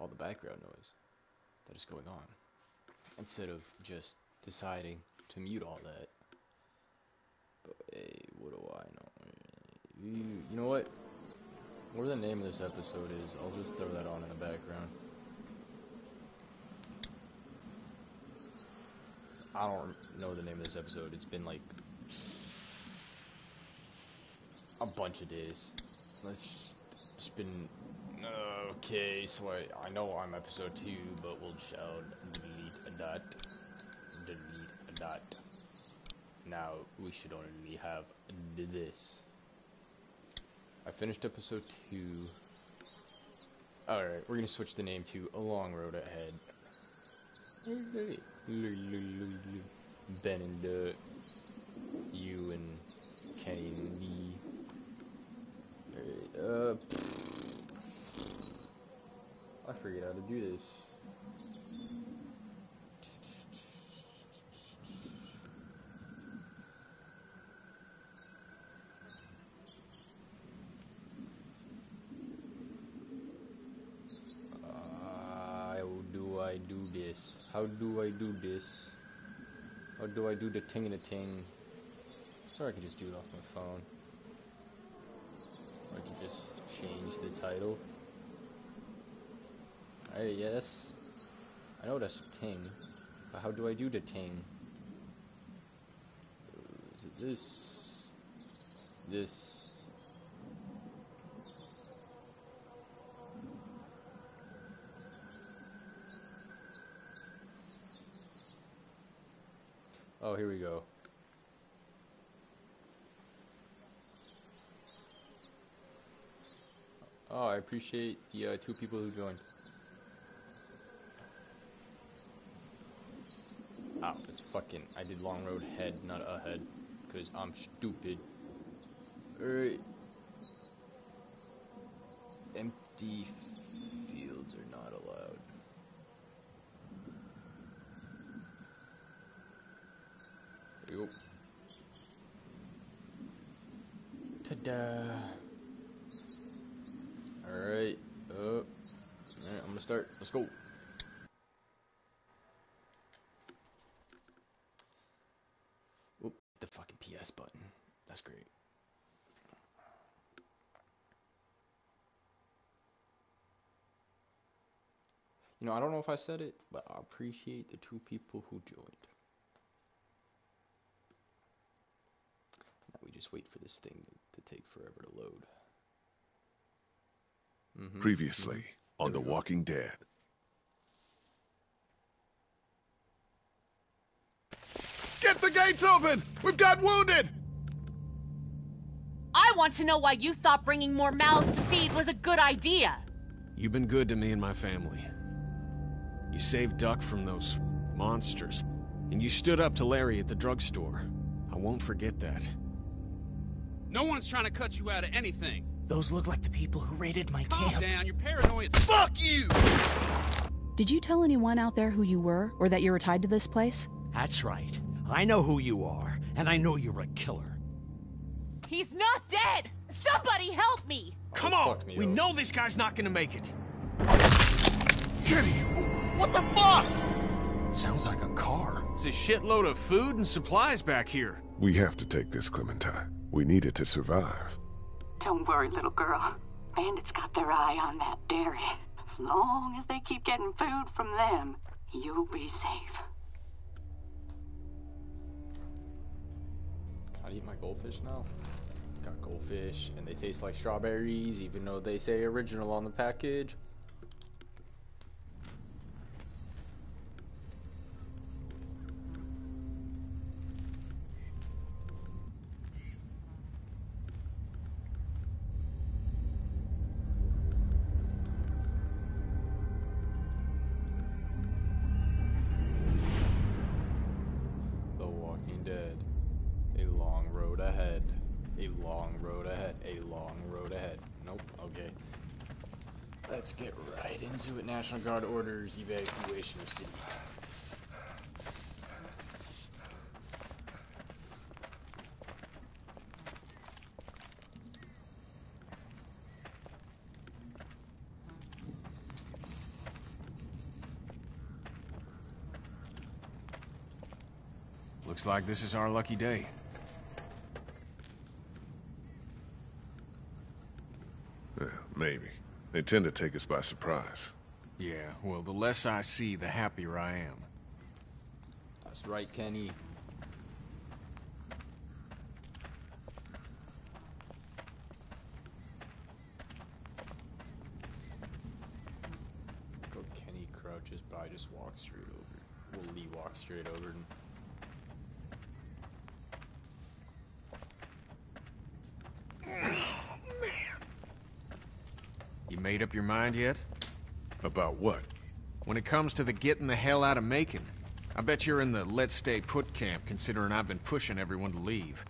all the background noise that is going on instead of just deciding to mute all that. But hey, what do I know? You, you know what? Whatever the name of this episode is, I'll just throw that on in the background. I don't know the name of this episode. It's been like a bunch of days. It's been. Okay, so I, I know I'm episode 2, but we'll shout delete a dot. Delete a dot. Now we should only have this. I finished episode 2. Alright, we're gonna switch the name to A Long Road Ahead. Ben and Dut. You and Kenny and Lee. Alright, uh. I forget how to do this. I do this? How do I do this? How do I do the ting and the ting? Sorry, I could just do it off my phone. Or I could just change the title. Alright, yes. I know that's a ting. But how do I do the ting? Is it this? This? Oh, here we go. Oh, I appreciate the uh, two people who joined. Oh, it's fucking. I did long road head, not ahead, because I'm stupid. Alright. Empty fields are not allowed. There. Ta-da! Alright, uh, alright, I'm gonna start. Let's go. Oop, the fucking PS button. That's great. You know, I don't know if I said it, but I appreciate the two people who joined. Now we just wait for this thing to, to take forever to load. Mhm. Previously on The go. Walking Dead. Get the gates open! We've got wounded! I want to know why you thought bringing more mouths to feed was a good idea. You've been good to me and my family. You saved Duck from those monsters, and you stood up to Larry at the drugstore. I won't forget that. No one's trying to cut you out of anything. Those look like the people who raided my Calm camp. down, you're paranoid. Fuck you! Did you tell anyone out there who you were, or that you were tied to this place? That's right. I know who you are, and I know you're a killer. He's not dead! Somebody help me! Come oh, on! me We up. know this guy's not gonna make it. Kenny! What the fuck? Sounds like a car. It's a shitload of food and supplies back here. We have to take this, Clementine. We need it to survive. Don't worry, little girl. Bandits got their eye on that dairy. As long as they keep getting food from them, you'll be safe. Can I eat my goldfish now? Got goldfish, and they taste like strawberries, even though they say original on the package. National Guard orders evacuation of city. Looks like this is our lucky day. Yeah, maybe. They tend to take us by surprise. Yeah, well, the less I see, the happier I am. That's right, Kenny. Go Kenny crouches by, just walk straight over. Well, Lee walks straight over and oh, You made up your mind yet? About what? When it comes to the getting the hell out of Macon, I bet you're in the let's stay put camp considering I've been pushing everyone to leave.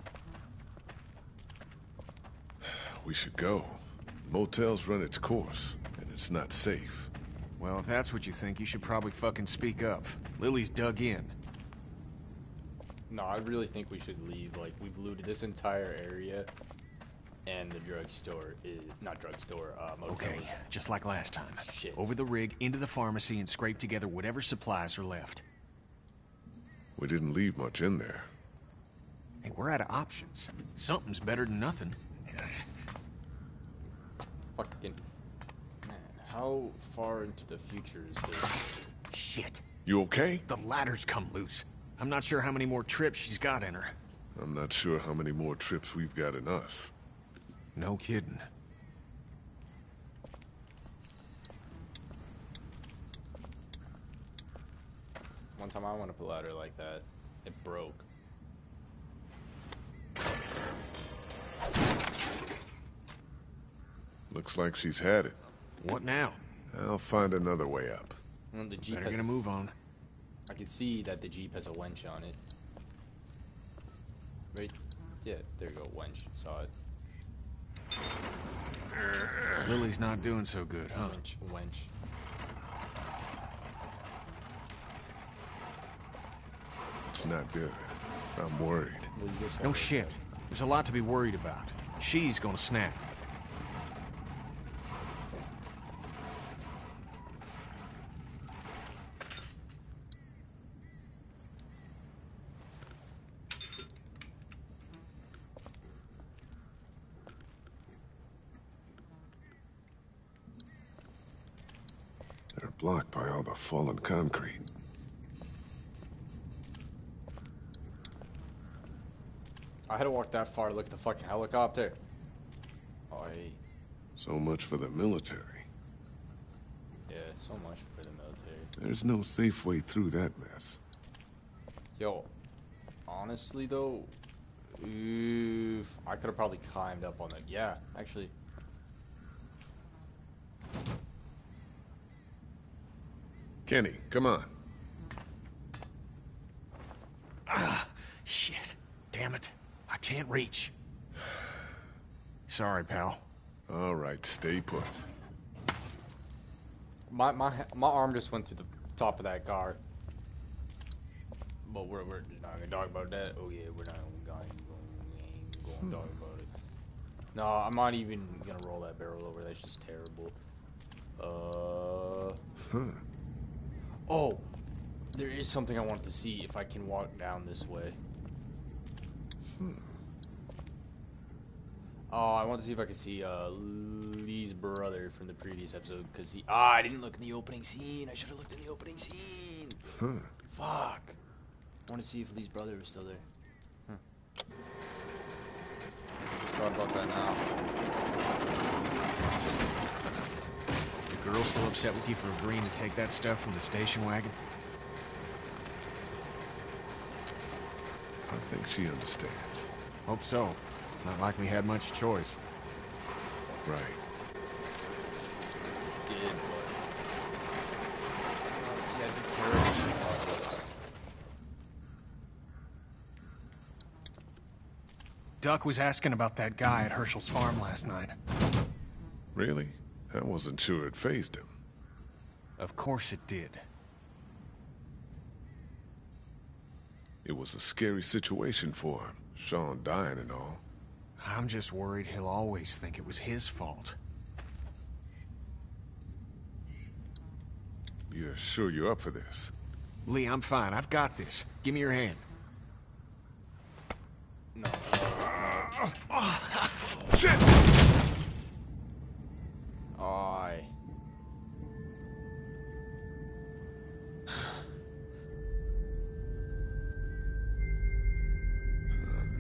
We should go. Motel's run its course, and it's not safe. Well, if that's what you think, you should probably fucking speak up. Lily's dug in. No, I really think we should leave. Like, we've looted this entire area, and the drugstore is not drugstore. Uh, motel Okay, is- just like last time. Shit. Over the rig, into the pharmacy, and scrape together whatever supplies are left. We didn't leave much in there. Hey, we're out of options. Something's better than nothing. Fucking man, how far into the future is this? Shit. You okay? The ladder's come loose. I'm not sure how many more trips she's got in her. I'm not sure how many more trips we've got in us. No kidding. One time I went up a ladder like that, it broke. Looks like she's had it. What now? I'll find another way up. And the Jeep Better has get a move on. I can see that the Jeep has a wench on it. Right? yeah, there you go, wench. Saw it. Lily's not doing so good, huh? Wench, wench. It's not good. I'm worried. Well, No shit. There's a lot to be worried about. She's gonna snap. They're blocked by all the fallen concrete. I had to walk that far to look at the fucking helicopter. I, So much for the military. yeah, so much for the military. There's no safe way through that mess. Yo, honestly though, oof, I could have probably climbed up on that. Yeah, actually. Kenny, come on. Ah, shit. Damn it. I can't reach. Sorry, pal. All right, stay put. My my my arm just went through the top of that car. But we're we're not gonna talk about that. Oh yeah, we're not gonna, gonna, gonna talk about it. No, I'm not even gonna roll that barrel over. That's just terrible. Uh. Huh. Oh, there is something I wanted to see if I can walk down this way. Hmm. Oh, I want to see if I can see uh, Lee's brother from the previous episode because he. Ah, I didn't look in the opening scene. I should have looked in the opening scene. Huh. Fuck. I want to see if Lee's brother was still there. Hmm. Just thought about that now. The girl still upset with you for agreeing to take that stuff from the station wagon? I think she understands. Hope so. Not like we had much choice. Right. Did but. See, I'd be terrible about this. Duck was asking about that guy at Hershel's farm last night. Really? I wasn't sure it phased him. Of course it did. It was a scary situation for him, Shawn dying and all. I'm just worried he'll always think it was his fault. You're sure you're up for this? Lee, I'm fine. I've got this. Give me your hand. No. no. Shit! Aye.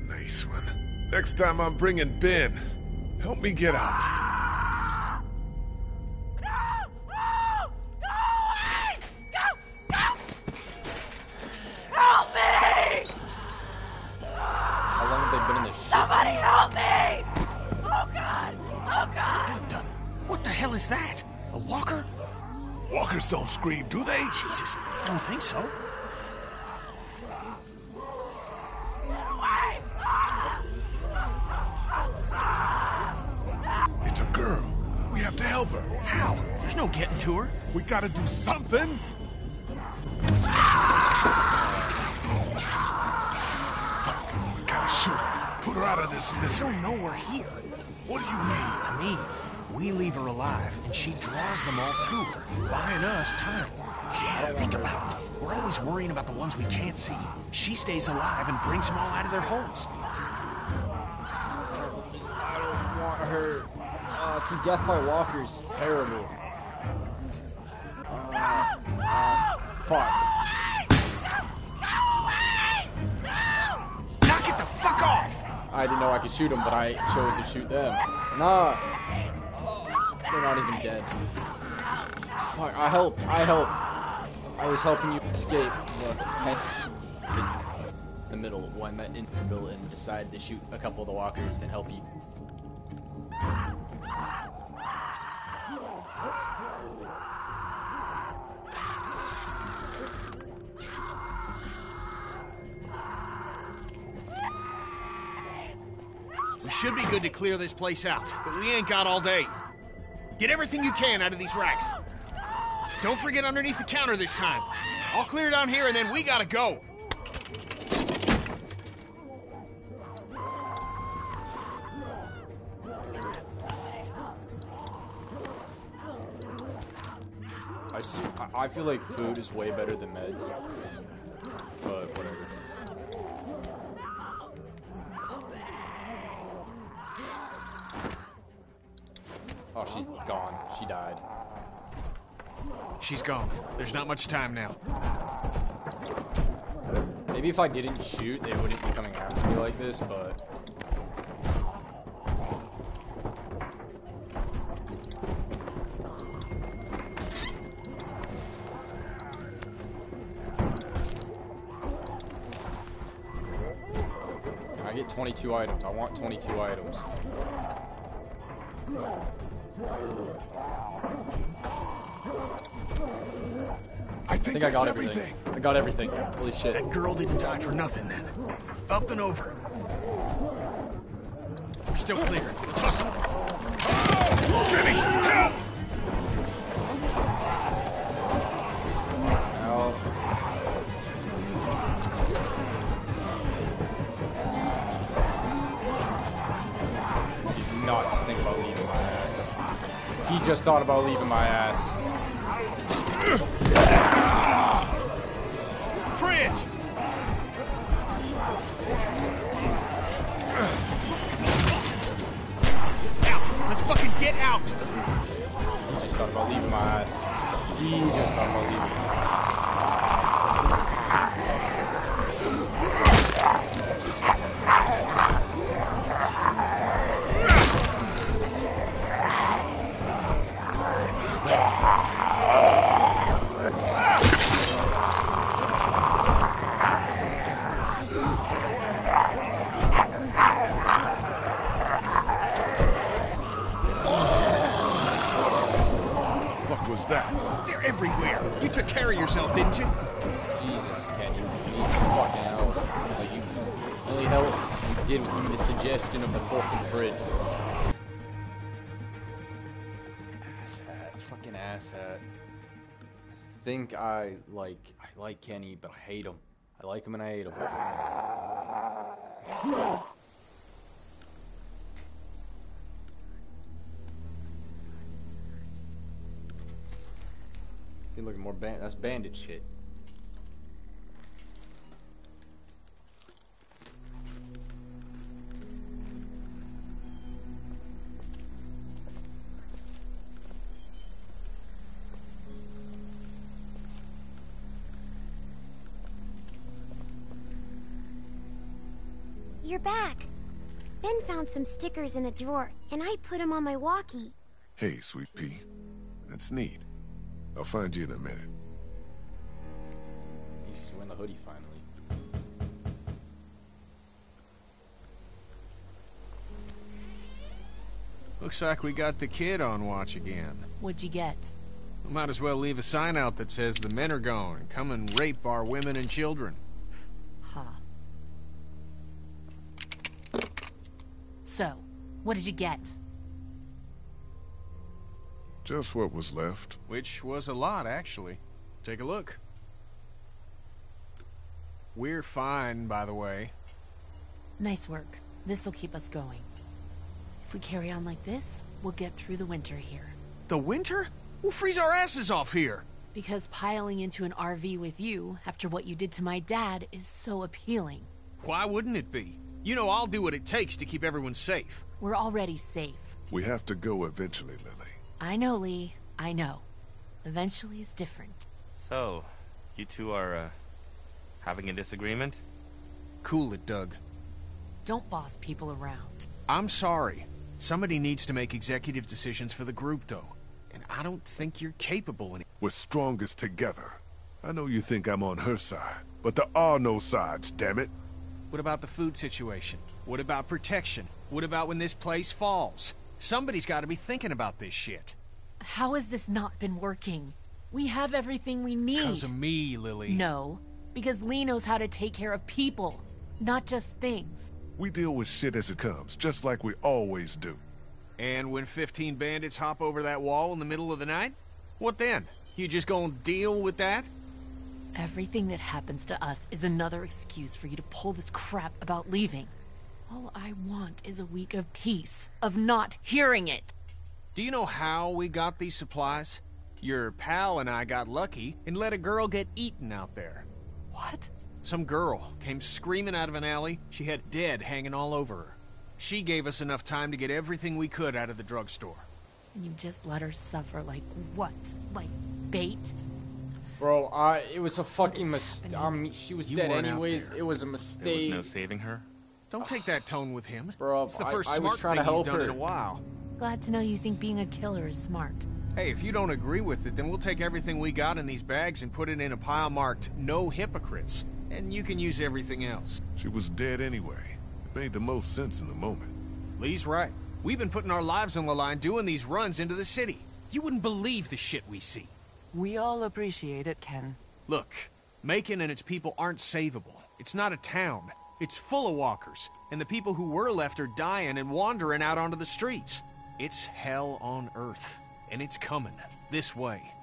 Nice one. Next time I'm bringing Ben. Help me get out. Jesus, I don't think so. It's a girl. We have to help her. How? There's no getting to her. We gotta do something. Fuck. We gotta shoot her. Put her out of this misery. don't know we're here. What do you mean? I mean, we leave her alive, and she draws them all to her, buying us time. Yeah, think about it. We're always worrying about the ones we can't see. She stays alive and brings them all out of their holes. I don't want her. Uh, see, death by walkers, terrible. Uh, uh, fuck. Knock it the fuck off! I didn't know I could shoot them, but I chose to shoot them. Nah. They're not even dead. Fuck, I helped. I helped. I was helping you escape. Look, I- in the middle, when met in the middle and decided to shoot a couple of the walkers and help you. We should be good to clear this place out, but we ain't got all day. Get everything you can out of these racks. Don't forget underneath the counter this time. I'll clear down here and then we gotta go. I see. I, feel like food is way better than meds. But whatever. Oh, she's gone. She died. She's gone. There's not much time now. Maybe if I didn't shoot, they wouldn't be coming after me like this, but... I get 22 items. I want 22 items. I I think, think I got that's everything. I got everything. Holy shit. That girl didn't die for nothing then. Up and over. We're still clear. Let's hustle. Benny, help! Ow. He did not just think about leaving my ass. He just thought about leaving my ass. Fridge! Out! Let's fucking get out! He just thought about leaving my ass. He just thought about leaving that? They're everywhere! You took care of yourself, didn't you? Jesus, Kenny, you need fucking help. Like, you, only help you did was give me the suggestion of the fucking fridge. Asshat, fucking asshat. I think I like, I like Kenny, but I hate him. I like him and I hate him. You're looking more band. That's bandit shit. You're back. Ben found some stickers in a drawer, and I put them on my walkie. Hey, sweet pea. That's neat. I'll find you in a minute. She's wearing the hoodie finally. Looks like we got the kid on watch again. What'd you get? We might as well leave a sign out that says the men are gone and come and rape our women and children. Huh. So, what did you get? Just what was left. Which was a lot, actually. Take a look. We're fine, by the way. Nice work. This'll keep us going. If we carry on like this, we'll get through the winter here. The winter? We'll freeze our asses off here. Because piling into an RV with you, after what you did to my dad, is so appealing. Why wouldn't it be? You know I'll do what it takes to keep everyone safe. We're already safe. We have to go eventually, Lily. I know, Lee. I know. Eventually is different. So, you two are, uh, having a disagreement? Cool it, Doug. Don't boss people around. I'm sorry. Somebody needs to make executive decisions for the group, though. And I don't think you're capable in it. We're strongest together. I know you think I'm on her side, but there are no sides, damn it. What about the food situation? What about protection? What about when this place falls? Somebody's got to be thinking about this shit. How has this not been working? We have everything we need. Because of me, Lily. No, because Lee knows how to take care of people, not just things. We deal with shit as it comes, just like we always do. And when 15 bandits hop over that wall in the middle of the night? What then? You just gonna deal with that? Everything that happens to us is another excuse for you to pull this crap about leaving. All I want is a week of peace, of not hearing it. Do you know how we got these supplies? Your pal and I got lucky and let a girl get eaten out there. What? Some girl came screaming out of an alley. She had dead hanging all over her. She gave us enough time to get everything we could out of the drugstore. And you just let her suffer like what? Like bait? Bro, I it was a fucking mistake. happening? Um, she was You dead anyways. It was a mistake. There was no saving her? Don't take that tone with him. Bro, it's the I- first I was smart trying to thing he's help done in a while. Glad to know you think being a killer is smart. Hey, if you don't agree with it, then we'll take everything we got in these bags and put it in a pile marked "No Hypocrites," and you can use everything else. She was dead anyway. It made the most sense in the moment. Lee's right. We've been putting our lives on the line doing these runs into the city. You wouldn't believe the shit we see. We all appreciate it, Ken. Look, Macon and its people aren't savable. It's not a town. It's full of walkers, and the people who were left are dying and wandering out onto the streets. It's hell on earth, and it's coming this way.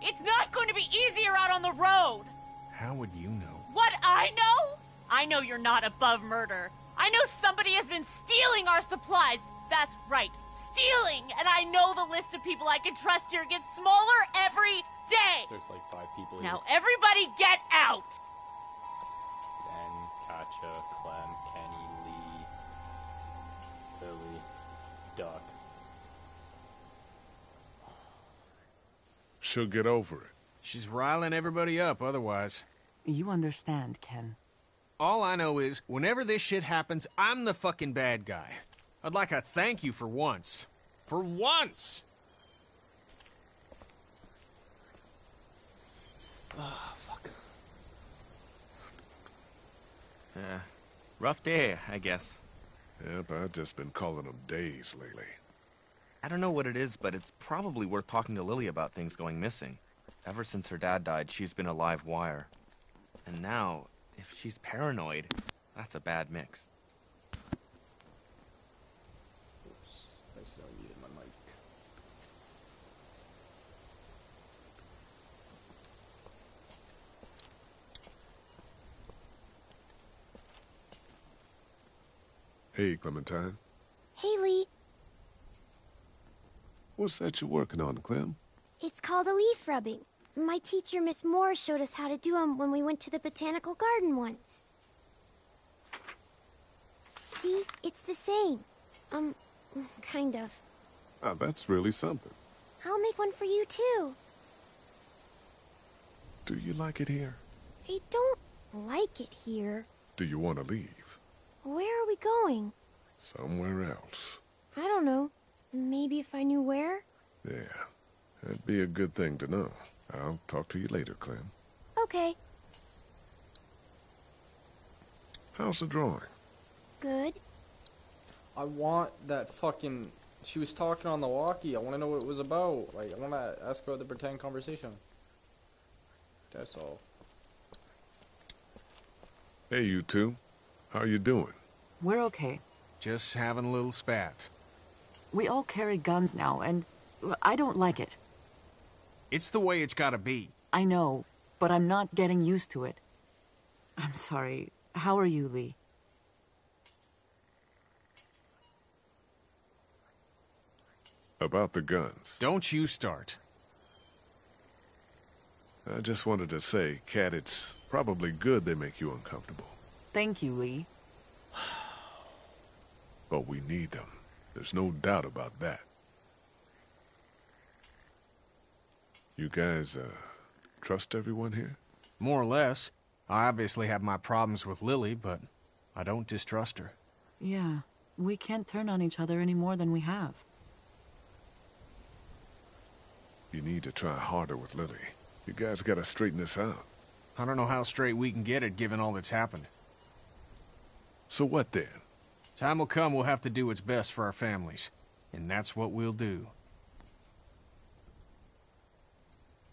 It's not going to be easier out on the road! How would you know? What I know? I know you're not above murder. I know somebody has been stealing our supplies. That's right, stealing! And I know the list of people I can trust here gets smaller every day! There's like five people Now, everybody get out! Here. Ben, Katjaa, Clem, Kenny, Lee, Lily, Duck. She'll get over it. She's riling everybody up otherwise. You understand, Ken. All I know is, whenever this shit happens, I'm the fucking bad guy. I'd like a thank you for once. For once! Ah. Ah. Yeah. Rough day, I guess. Yep, I've just been calling them days lately. I don't know what it is, but it's probably worth talking to Lily about things going missing. Ever since her dad died, she's been a live wire. And now, if she's paranoid, that's a bad mix. Hey, Clementine. Haley, What's that you're working on, Clem? it's called a leaf rubbing. My teacher, Miss Moore, showed us how to do them when we went to the botanical garden once. See, it's the same. Um, kind of. Ah, that's really something. I'll make one for you too. Do you like it here? I don't like it here. Do you want to leave? Where are we going? Somewhere else. I don't know. Maybe if I knew where? Yeah, that'd be a good thing to know. I'll talk to you later, Clem. Okay, How's the drawing? good. I want that fucking. She was talking on the walkie. I want to know what it was about. Like, I want to ask about the pretend conversation. That's all. Hey, you two. How are you doing? We're okay. Just having a little spat. We all carry guns now, and I don't like it. It's the way it's gotta be. I know, but I'm not getting used to it. I'm sorry. How are you, Lee? About the guns. Don't you start. I just wanted to say, Cat, it's probably good they make you uncomfortable. Thank you, Lee. But we need them. There's no doubt about that. You guys, uh, trust everyone here? More or less. I obviously have my problems with Lily, but I don't distrust her. Yeah, we can't turn on each other any more than we have. You need to try harder with Lily. You guys gotta straighten this out. I don't know how straight we can get it given all that's happened. So what then? Time will come we'll have to do what's best for our families. And that's what we'll do.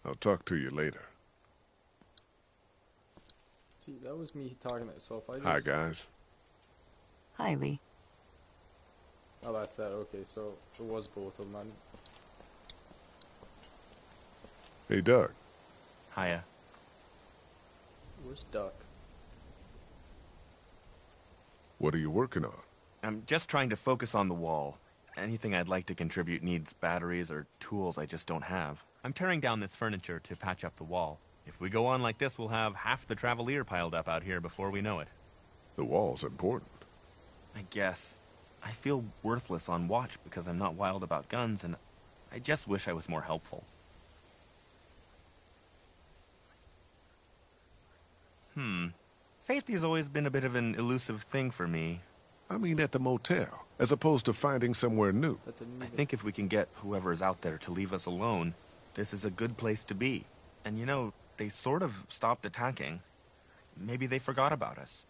I'll talk to you later. See, that was me talking. To, so if I just. Hi, guys. Hi, Lee. Oh, that's that. Okay, so it was both of them. Hey, Doug. Hiya. Where's Duck? What are you working on? I'm just trying to focus on the wall. Anything I'd like to contribute needs batteries or tools I just don't have. I'm tearing down this furniture to patch up the wall. If we go on like this, we'll have half the Travelier piled up out here before we know it. The wall's important. I guess. I feel worthless on watch because I'm not wild about guns, and I just wish I was more helpful. Hmm. Safety's always been a bit of an elusive thing for me. I mean at the motel, as opposed to finding somewhere new. I think if we can get whoever's out there to leave us alone, this is a good place to be. And you know, they sort of stopped attacking. Maybe they forgot about us.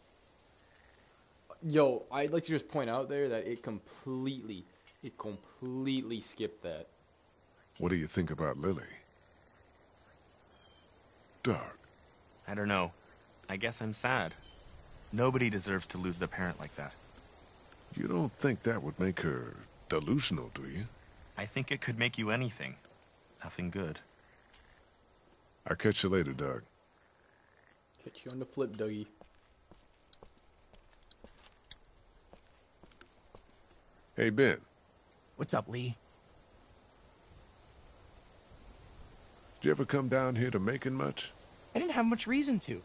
Yo, I'd like to just point out there that it completely, it completely skipped that. What do you think about Lily? Doug. I don't know. I guess I'm sad. Nobody deserves to lose their parent like that. You don't think that would make her delusional, do you? I think it could make you anything. Nothing good. I'll catch you later, Doug. Catch you on the flip, Dougie. Hey, Ben. What's up, Lee? Did you ever come down here to Macon much? I didn't have much reason to.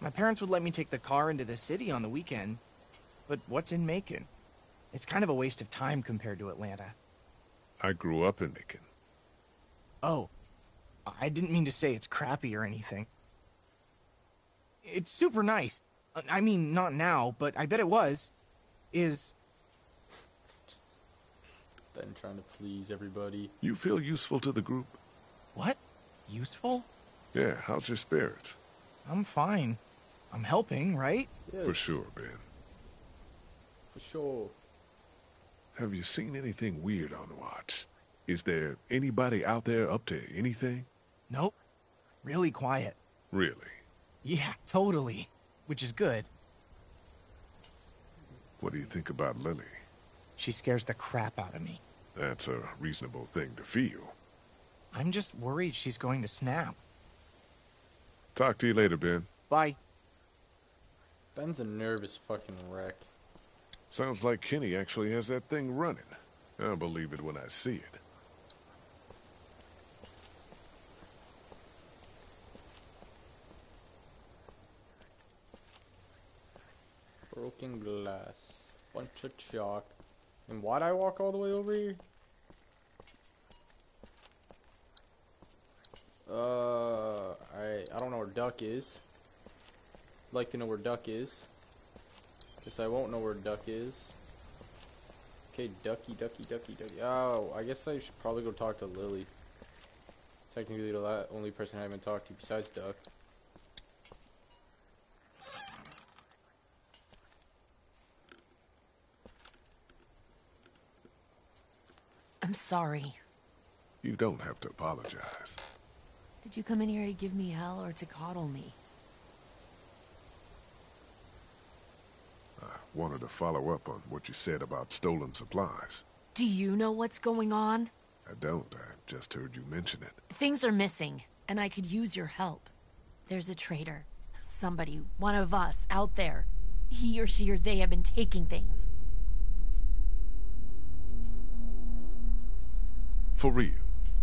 My parents would let me take the car into the city on the weekend. But what's in Macon? It's kind of a waste of time compared to Atlanta. I grew up in Macon. Oh, I didn't mean to say it's crappy or anything. It's super nice. Uh, I mean, not now, but I bet it was. Is. Then trying to please everybody. You feel useful to the group? What? Useful? Yeah, how's your spirits? I'm fine. I'm helping, right? For sure, Ben. For sure. Have you seen anything weird on watch? Is there anybody out there up to anything? Nope. Really quiet. Really? Yeah, totally. Which is good. What do you think about Lily? She scares the crap out of me. That's a reasonable thing to feel. I'm just worried she's going to snap. Talk to you later, Ben. Bye. Ben's a nervous fucking wreck. Sounds like Kenny actually has that thing running. I'll believe it when I see it. Broken glass. Bunch of chalk. And why'd I walk all the way over here? Uh, I I don't know where Duck is. I'd like to know where Duck is. Guess I won't know where Duck is. Okay, Ducky, Ducky, Ducky, Ducky. Oh, I guess I should probably go talk to Lily. Technically the only person I haven't talked to besides Duck. I'm sorry. You don't have to apologize. Did you come in here to give me hell or to coddle me? Wanted to follow up on what you said about stolen supplies. Do you know what's going on? I don't. I just heard you mention it. Things are missing, and I could use your help. There's a traitor. Somebody, one of us, out there. He or she or they have been taking things. For real?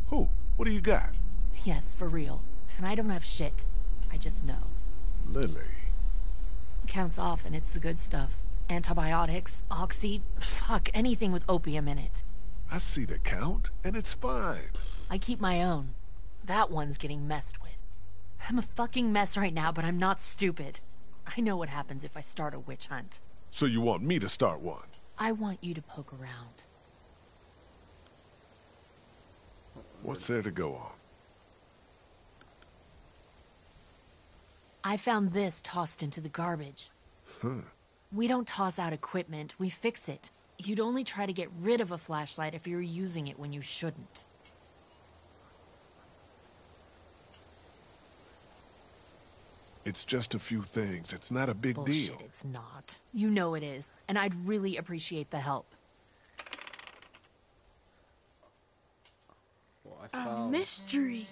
Who? What do you got? Yes, for real. And I don't have shit. I just know. Lily. Counts off, and it's the good stuff. Antibiotics, oxy, fuck, anything with opium in it. I see the count, and it's fine. I keep my own. That one's getting messed with. I'm a fucking mess right now, but I'm not stupid. I know what happens if I start a witch hunt. So you want me to start one? I want you to poke around. What's there to go on? I found this tossed into the garbage. Huh. We don't toss out equipment, we fix it. You'd only try to get rid of a flashlight if you were using it when you shouldn't. It's just a few things. It's not a big Bullshit, deal. it's not. You know it is, and I'd really appreciate the help. Well, I A found mystery.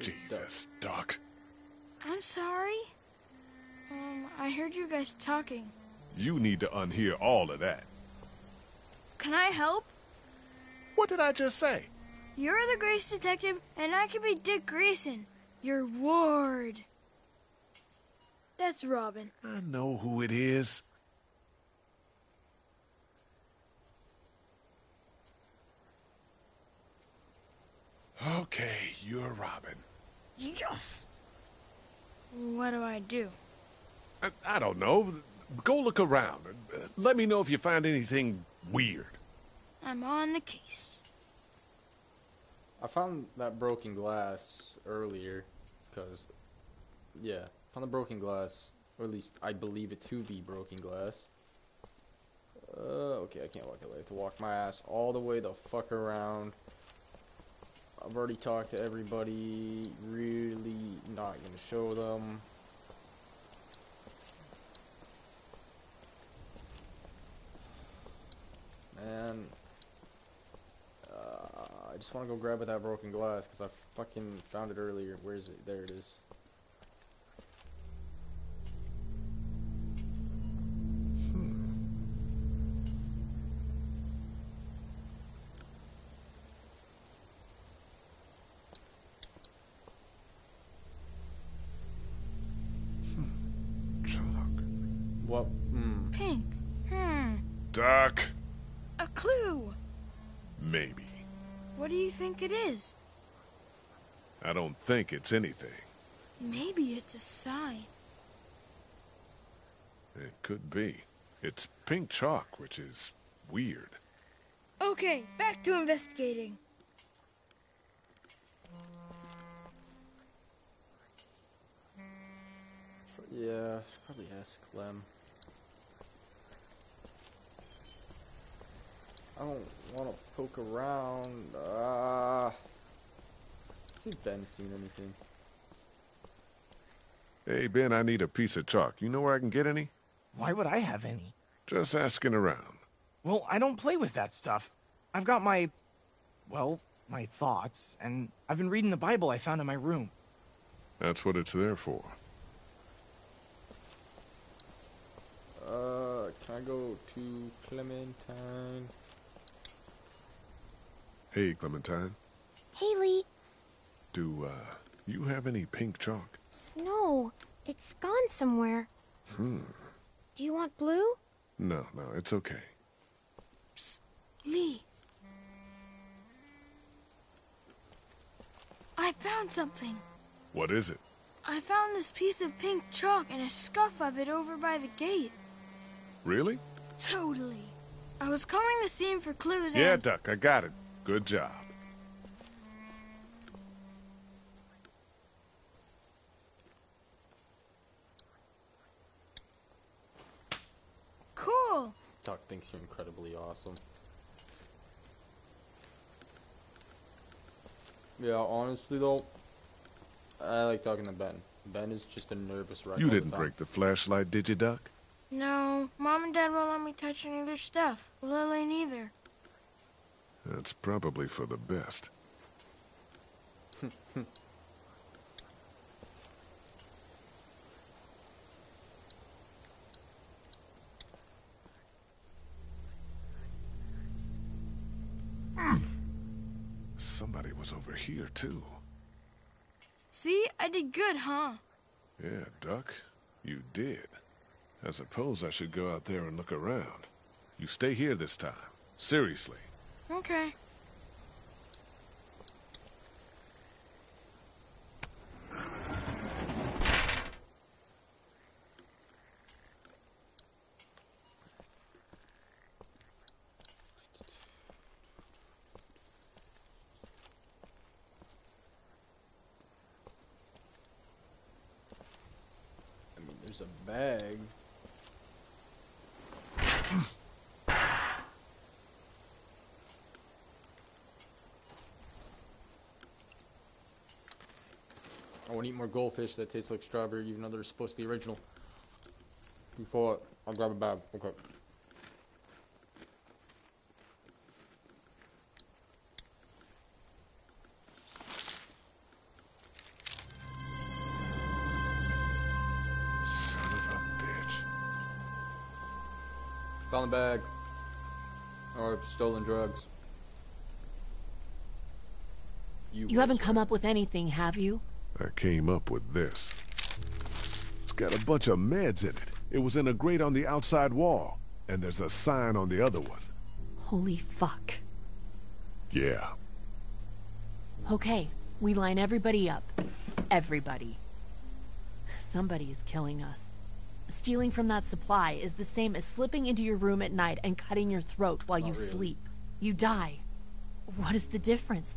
Jesus, Duck. I'm sorry. Um, I heard you guys talking. You need to unhear all of that. Can I help? What did I just say? You're the Grace Detective, and I can be Dick Grayson, your ward. That's Robin. I know who it is. Okay, you're Robin. Yes. What do I do? I, I don't know. Go look around. Let me know if you find anything weird. I'm on the case. I found that broken glass earlier, because, yeah, found the broken glass, or at least I believe it to be broken glass. Uh, okay, I can't walk away. I have to walk my ass all the way the fuck around. I've already talked to everybody, really not gonna show them. Man, uh, I just want to go grab that broken glass because I fucking found it earlier. Where is it? There it is. Hmm. Hmm. Chalk. Hmm. What? Hmm. Pink. Hmm. Duck. A clue. Maybe. What do you think it is? I don't think it's anything. Maybe it's a sign. It could be. It's pink chalk, which is weird. Okay, back to investigating. Yeah, should probably ask Clem. I don't want to poke around. Ah. see if Ben's seen anything. Hey, Ben, I need a piece of chalk. You know where I can get any? Why would I have any? Just asking around. Well, I don't play with that stuff. I've got my. well, my thoughts, and I've been reading the Bible I found in my room. That's what it's there for. Uh, can I go to Clementine? Hey, Clementine. Haley, Do, uh, you have any pink chalk? no, it's gone somewhere. Hmm. Do you want blue? No, no, it's okay. Lee. I found something. What is it? I found this piece of pink chalk and a scuff of it over by the gate. Really? Totally. I was combing the scene for clues Yeah, and... Duck, I got it. Good job. Cool. Duck thinks you're incredibly awesome. Yeah, honestly though, I like talking to Ben. Ben is just a nervous wreck. You didn't time. break the flashlight, did you, Duck? No, Mom and Dad won't let me touch any of their stuff. Lilly neither. That's probably for the best. Somebody was over here, too. See, I did good, huh? Yeah, Duck, you did. I suppose I should go out there and look around. You stay here this time. Seriously. Okay. I mean, there's a bag. I want to eat more goldfish that tastes like strawberry, even though they're supposed to be original. Before I'll grab a bag. Okay. Son of a bitch. Found the bag. Or stolen drugs. You haven't come up with anything, have you? I came up with this. It's got a bunch of meds in it. It was in a grate on the outside wall. And there's a sign on the other one. Holy fuck. Yeah. Okay, we line everybody up. Everybody. Somebody is killing us. Stealing from that supply is the same as slipping into your room at night and cutting your throat while you really. sleep. You die. What is the difference?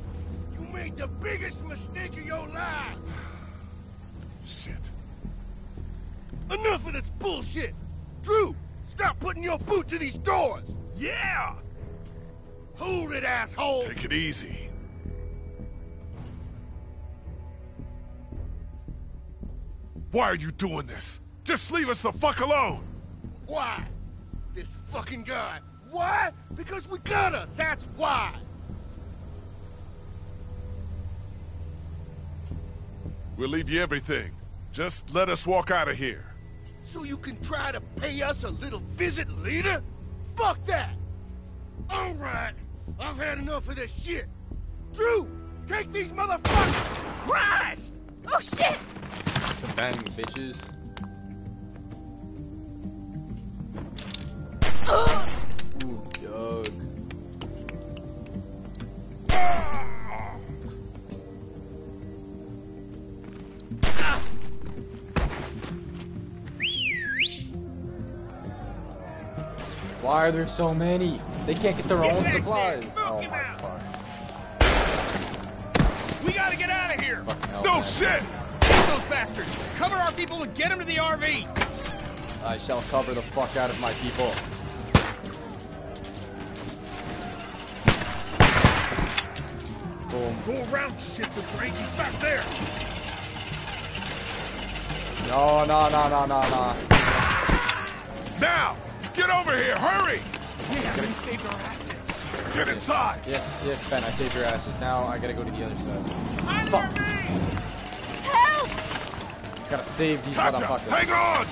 You made the biggest mistake of your life! Shit. Enough of this bullshit! Drew, stop putting your boot to these doors! Yeah! Hold it, asshole! Take it easy. Why are you doing this? Just leave us the fuck alone! Why? This fucking guy. Why? Because we gotta! That's why! We'll leave you everything. Just let us walk out of here. So you can try to pay us a little visit, leader? Fuck that! Alright, I've had enough of this shit. Drew, take these motherfuckers! Christ! Oh shit! Some bang, bitches. Ooh, Doug. Ah! Why are there so many? They can't get their own supplies. Oh my fuck. We gotta get out of here! hell, No man. shit! Get those bastards! Cover our people and get them to the RV! I shall cover the fuck out of my people. Boom. Go around shit before Angie's back there! No, no, no, no, no, no. Now! Get over here! Hurry! Yeah, we saved our asses. Get inside! Yes, yes, Ben, I saved your asses. Now I gotta go to the other side. Fuck. Help! Gotta save these Gotcha! motherfuckers. Hang on!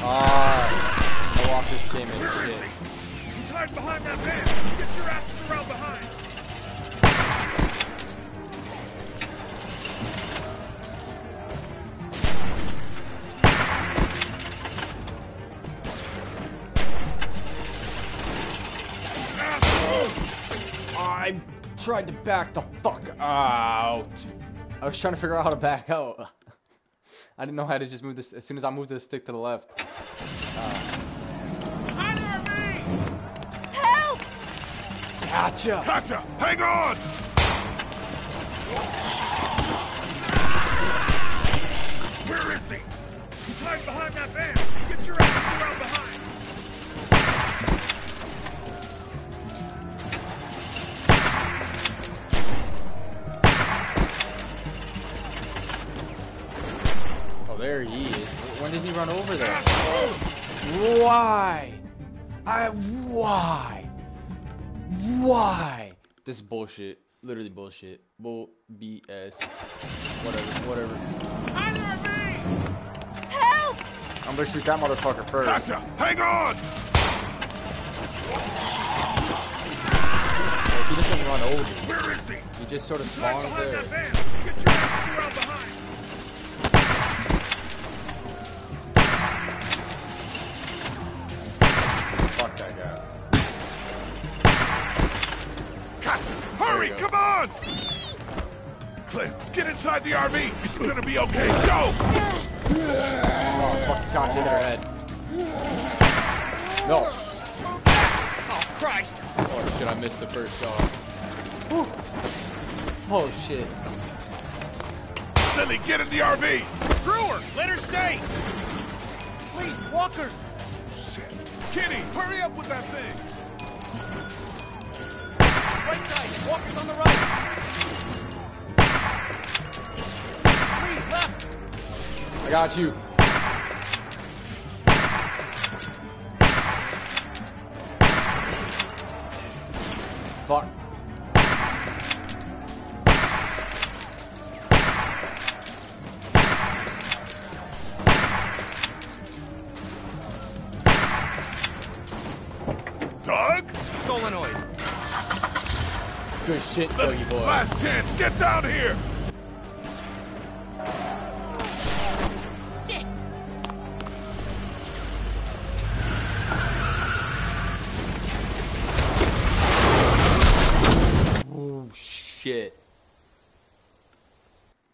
Ah, the walkers came in. Shit. He's hiding behind that van. Get your asses around behind. I tried to back the fuck out. I was trying to figure out how to back out. I didn't know how to just move this. As soon as I moved the stick to the left. Uh, Help! gotcha. Gotcha! Hang on! Where is he? He's hiding behind that van. Get your asses around behind. There he is. When did he run over there? Why? I why? Why? This is bullshit. Literally bullshit. Bull BS. Whatever. Whatever. Help! I'm gonna shoot that motherfucker first. Gotcha! Hang on! Like, he doesn't run over. Where is he? He just sort of He's hiding spawns behind there. Fuck that guy. Gotcha! Hurry! There you go. Come on! Clint, get inside the RV! It's gonna be okay! Go! Oh, fuck, gotcha in their head. No. Oh, Christ! Oh shit, I missed the first shot. Whew. Oh shit. Lilly, get in the RV! Screw her! Let her stay! Please, walkers. Shit. Kitty, hurry up with that thing! Right side. Walkers on the right. Three left. I got you. Fuck. Good shit, Dougie boy. Last chance, get down here! Shit! Oh shit.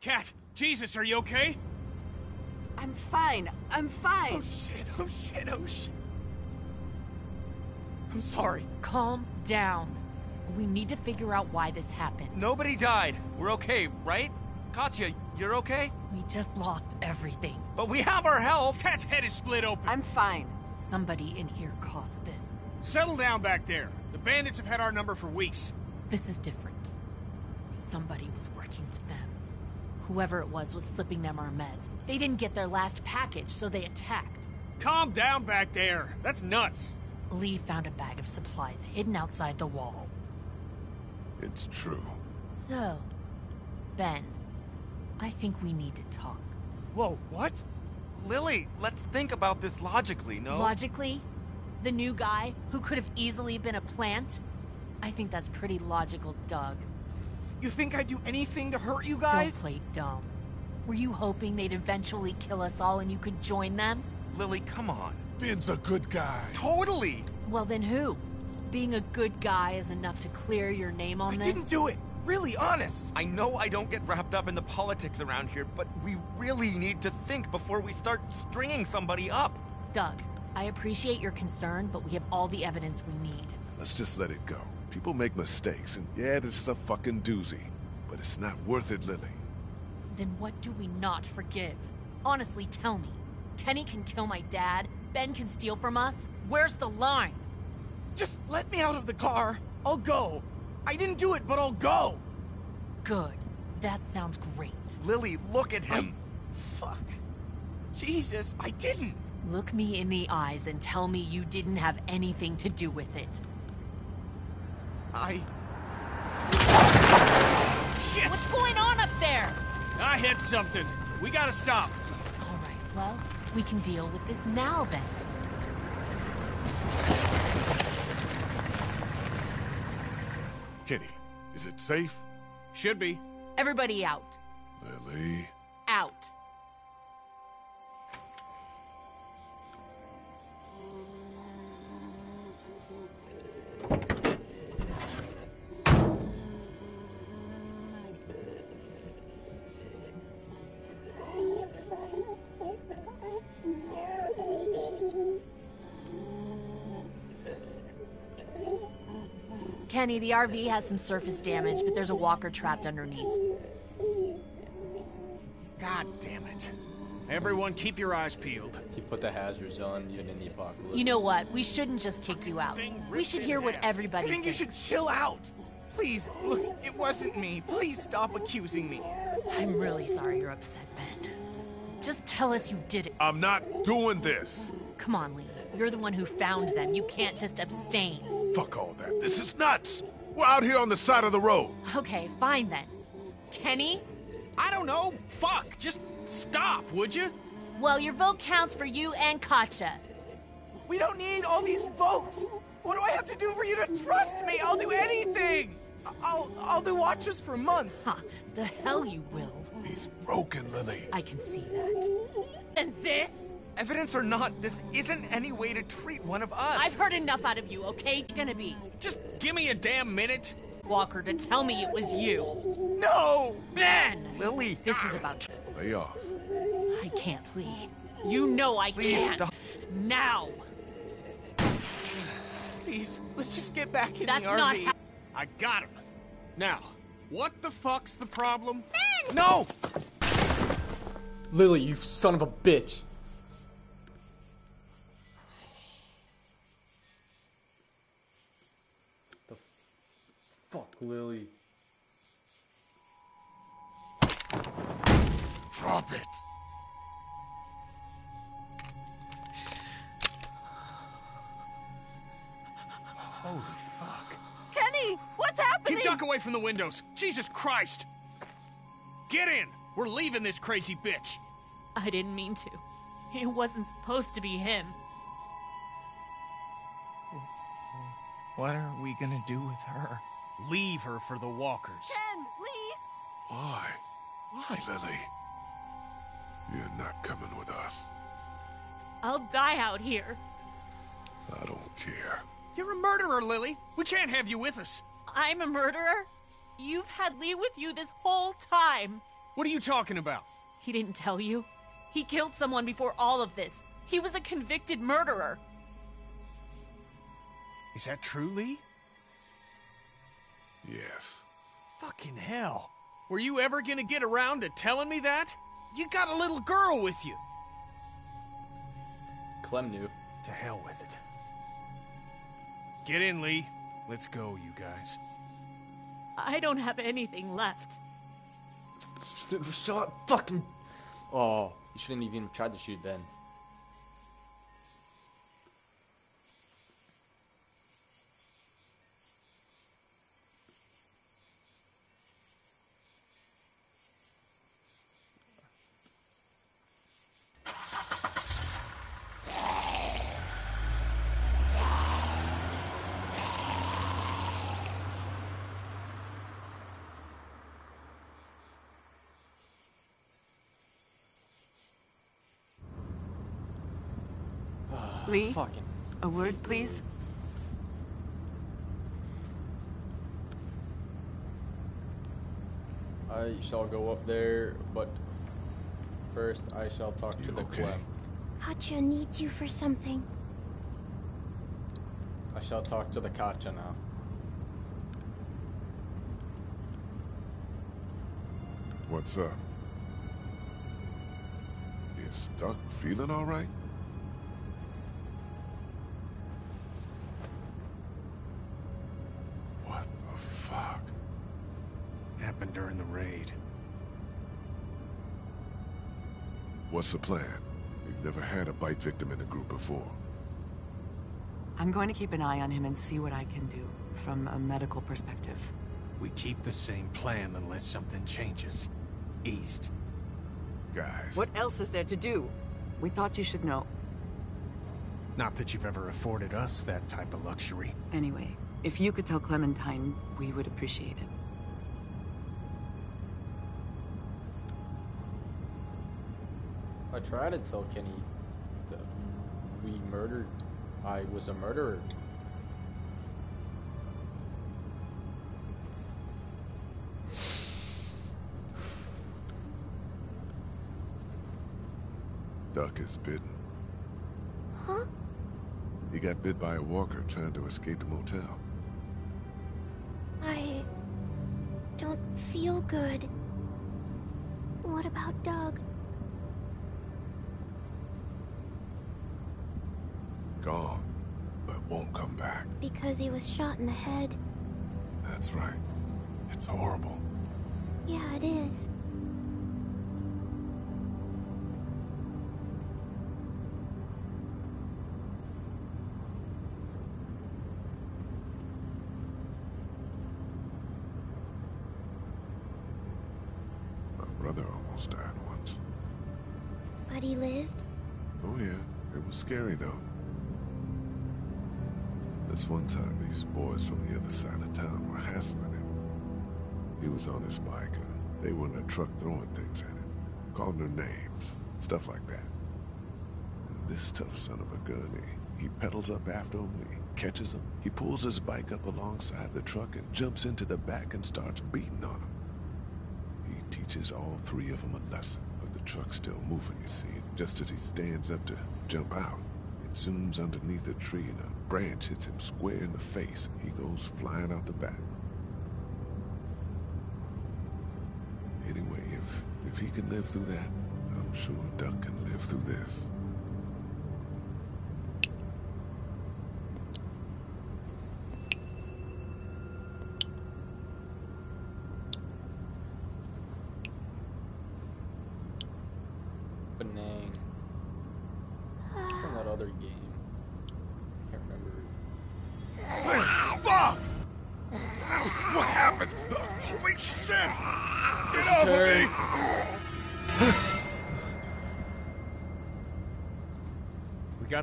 Cat, Jesus, are you okay? I'm fine. I'm fine. Oh shit, oh shit, oh shit. I'm sorry. Calm down. We need to figure out why this happened. Nobody died. We're okay, right? Katjaa, you're okay? We just lost everything. But we have our health. Cat's head is split open. I'm fine. Somebody in here caused this. Settle down back there. The bandits have had our number for weeks. This is different. Somebody was working with them. Whoever it was was slipping them our meds. They didn't get their last package, so they attacked. Calm down back there. That's nuts. Lee found a bag of supplies hidden outside the wall. It's true. So, Ben, I think we need to talk. Whoa, what? Lilly, let's think about this logically, no? Logically, the new guy who could have easily been a plant? I think that's pretty logical, Doug. You think I'd do anything to hurt you guys? Don't play dumb. Were you hoping they'd eventually kill us all and you could join them? Lilly, come on. Ben's a good guy. Totally. Well, then who? Being a good guy is enough to clear your name on I this? didn't do it. Really honest. I know I don't get wrapped up in the politics around here, but we really need to think before we start stringing somebody up. Doug, I appreciate your concern, but we have all the evidence we need. Let's just let it go. People make mistakes, and yeah, this is a fucking doozy. But it's not worth it, Lilly. Then what do we not forgive? Honestly, tell me. Kenny can kill my dad, Ben can steal from us. Where's the line? Just let me out of the car. I'll go. I didn't do it, but I'll go. Good. That sounds great. Lilly, look at him. Fuck. Jesus, I didn't. Look me in the eyes and tell me you didn't have anything to do with it. I. Shit! What's going on up there? I hit something. We gotta stop. All right, well, We can deal with this now then. Kenny, is it safe? Should be. Everybody out. Lilly. Out. Kenny, the RV has some surface damage, but there's a walker trapped underneath. God damn it. Everyone, keep your eyes peeled. You put the hazards on, even in the apocalypse. You know what? We shouldn't just kick you out. We should hear what everybody I think you should chill out. Please, look, it wasn't me. Please stop accusing me. I'm really sorry you're upset, Ben. Just tell us you did it. I'm not doing this. Come on, Lee. You're the one who found them. You can't just abstain. Fuck all that. This is nuts. We're out here on the side of the road. Okay, fine then. Kenny? I don't know. Fuck. Just stop, would you? Well, your vote counts for you and Katjaa. We don't need all these votes. What do I have to do for you to trust me? I'll do anything. I- I'll I'll do watches for months. Huh, the hell you will. He's broken, Lilly. I can see that. And this? Evidence or not, this isn't any way to treat one of us. I've heard enough out of you, okay? Gonna be. Just give me a damn minute. Walker to tell me it was you. No! Ben! Lilly! This is about. tr- Lay off. I can't, Lee. You know I Please can't. stop. Now! Please, let's just get back in That's the RV. not how- I got him. Now, what the fuck's the problem? no! Lilly, you son of a bitch. Lilly. Drop it. Holy fuck. Kenny, what's happening? Keep duck away from the windows. Jesus Christ. Get in. We're leaving this crazy bitch. I didn't mean to. It wasn't supposed to be him. What are we gonna do with her? Leave her for the walkers. Ken, Lee. Why? Why, Lilly? You're not coming with us. I'll die out here. I don't care. You're a murderer, Lilly. We can't have you with us. I'm a murderer? You've had Lee with you this whole time. What are you talking about? He didn't tell you. He killed someone before all of this. He was a convicted murderer. Is that true, Lee? Yes. Fucking hell. Were you ever gonna get around to telling me that? You got a little girl with you. Clem knew. To hell with it. Get in, Lee. Let's go, you guys. I don't have anything left. Shut fucking. Oh, you shouldn't even have tried to shoot Ben. Lee? Fucking. A word, please? I shall go up there, but first I shall talk to the Clem. Katjaa needs you for something. I shall talk to the Katjaa now. What's up? You stuck? Feeling all right? What's the plan? We've never had a bite victim in the group before. I'm going to keep an eye on him and see what I can do from a medical perspective. We keep the same plan unless something changes. East. Guys. What else is there to do? We thought you should know. Not that you've ever afforded us that type of luxury. Anyway, if you could tell Clementine, we would appreciate it. I tried to tell Kenny that we murdered. I was a murderer. Duck is bitten. Huh? He got bit by a walker trying to escape the motel. I don't feel good. What about Doug? Gone, but won't come back. Because he was shot in the head. That's right. It's horrible. Yeah, it is. My brother almost died once. But he lived? Oh yeah, it was scary though. This one time, these boys from the other side of town were hassling him. He was on his bike and they were in a truck throwing things at him, calling their names, stuff like that. And this tough son of a gun, he, he pedals up after him, he catches him, he pulls his bike up alongside the truck and jumps into the back and starts beating on him. He teaches all three of them a lesson, but the truck's still moving, you see. Just as he stands up to jump out, it zooms underneath a tree and a branch hits him square in the face he goes flying out the back. Anyway, if, if he can live through that, I'm sure Duck can live through this.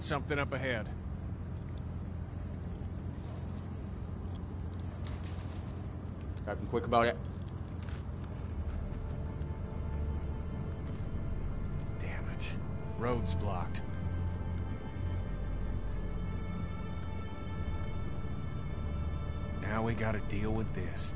Something up ahead. Gotta be quick about it. Damn it. Road's blocked. Now we gotta deal with this.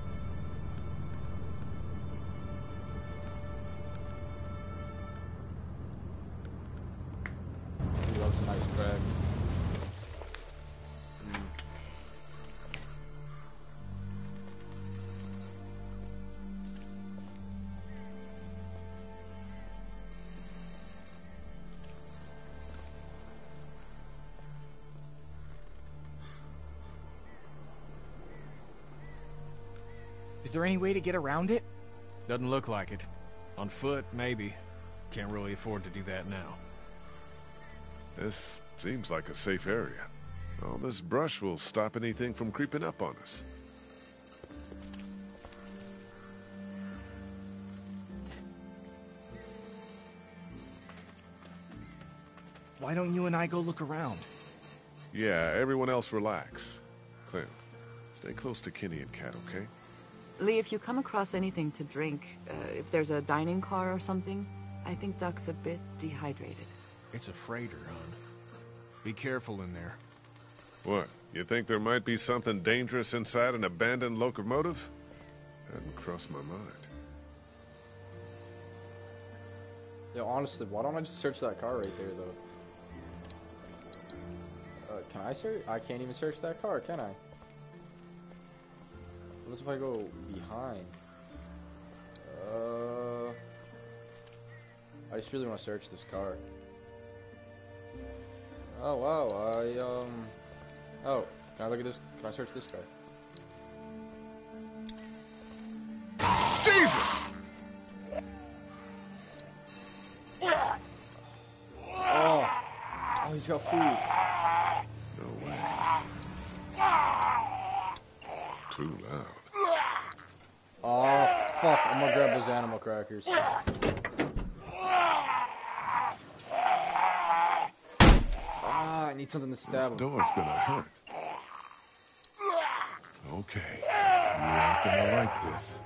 There any way to get around it? Doesn't look like it. On foot, maybe. Can't really afford to do that now. This seems like a safe area. All this brush will stop anything from creeping up on us. Why don't you and I go look around? Yeah, everyone else relax. Clem, stay close to Kenny and Kat, okay? Lee, if you come across anything to drink, uh, if there's a dining car or something, I think Duck's a bit dehydrated. It's a freighter, hon. Be careful in there. What? You think there might be something dangerous inside an abandoned locomotive? Hadn't crossed my mind. Yeah, honestly, why don't I just search that car right there, though? Uh, can I search? I can't even search that car, can I? What if I go behind? Uh, I just really want to search this car. Oh wow, I um. Oh, can I look at this? Can I search this car? Jesus! Oh, oh, he's got food. Those animal crackers. Ah, need something to This stab him. door's gonna hurt. Okay. You're not gonna like this.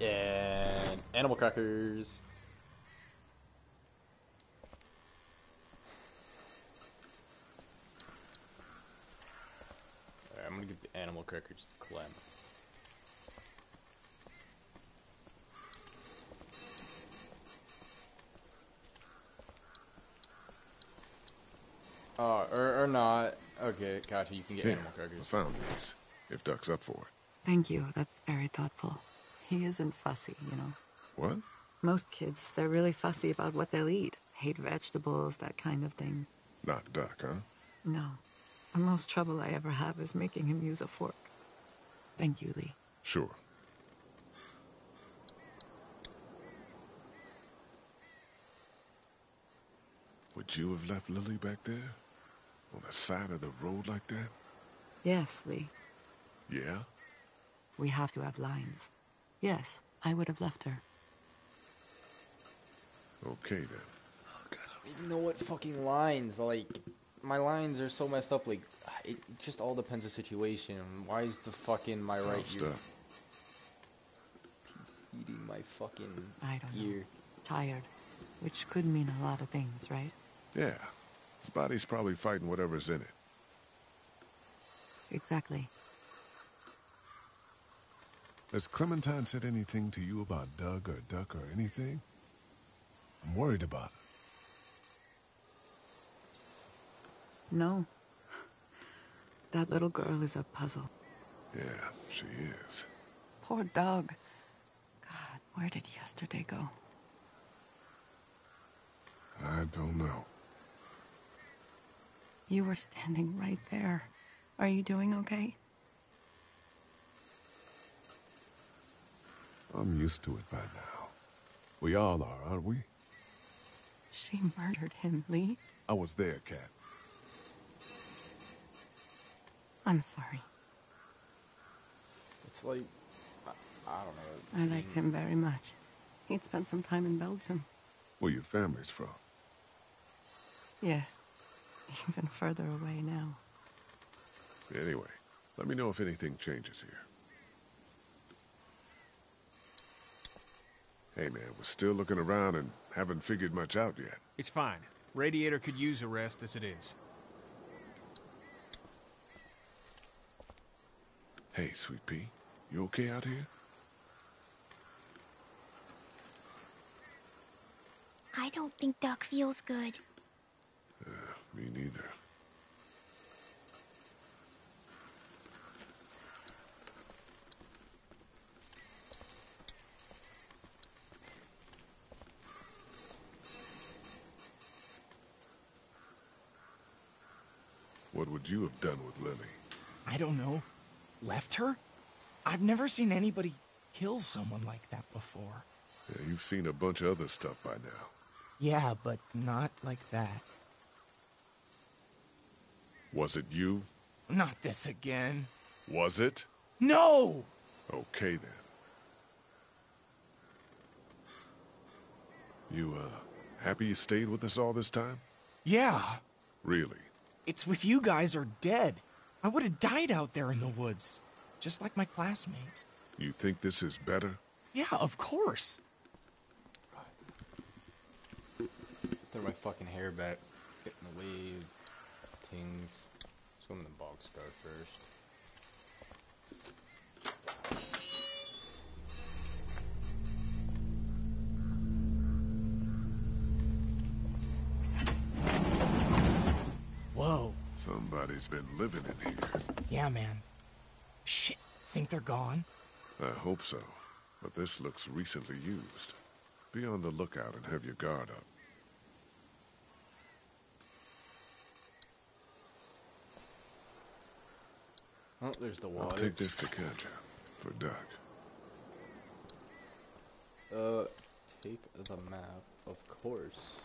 And animal crackers. Alright, I'm gonna give the animal crackers to Clem. Uh, or, or not. Okay, gotcha, you can get Here, animal crackers. I found these. If Duck's up for it. Thank you. That's very thoughtful. He isn't fussy, you know. What? Most kids, they're really fussy about what they'll eat. Hate vegetables, that kind of thing. Not Duck, huh? No. The most trouble I ever have is making him use a fork. Thank you, Lee. Sure. Would you have left Lilly back there? On the side of the road like that? Yes, Lee. Yeah? We have to have lines. Yes, I would have left her. Okay then. Oh, God, I don't even know what fucking lines. Like, my lines are so messed up. Like, it just all depends on the situation. Why is the fucking my right ear stuff. piece eating my fucking I don't know. Tired. Which could mean a lot of things, right? Yeah. His body's probably fighting whatever's in it. Exactly. Has Clementine said anything to you about Doug or Duck or anything? I'm worried about him. No. That little girl is a puzzle. Yeah, she is. Poor Doug. God, where did yesterday go? I don't know. You were standing right there. Are you doing okay? I'm used to it by now. We all are, aren't we? She murdered him, Lee. I was there, Cat. I'm sorry. It's like, I, I don't know. I liked him very much. He'd spent some time in Belgium. Where your family's from? Yes. Even further away now. Anyway, let me know if anything changes here. Hey man, we're still looking around and haven't figured much out yet. It's fine. Radiator could use a rest as it is. Hey, Sweet Pea, you okay out here? I don't think Duck feels good. Uh, me neither. What would you have done with Lilly? I don't know. Left her? I've never seen anybody kill someone like that before. Yeah, you've seen a bunch of other stuff by now. Yeah, but not like that. Was it you? Not this again. Was it? No! Okay then. You, uh, happy you stayed with us all this time? Yeah. Really? It's with you guys or dead. I would have died out there in the woods. Just like my classmates. You think this is better? Yeah, of course. Throw my fucking hair back. Let's get in the way of things. Let's go in the boxcar first. Somebody's been living in here. Yeah, man. Shit. Think they're gone? I hope so. But this looks recently used. Be on the lookout and have your guard up. Oh, there's the water. I'll take this to Katjaa for Duck. Uh, take the map, of course.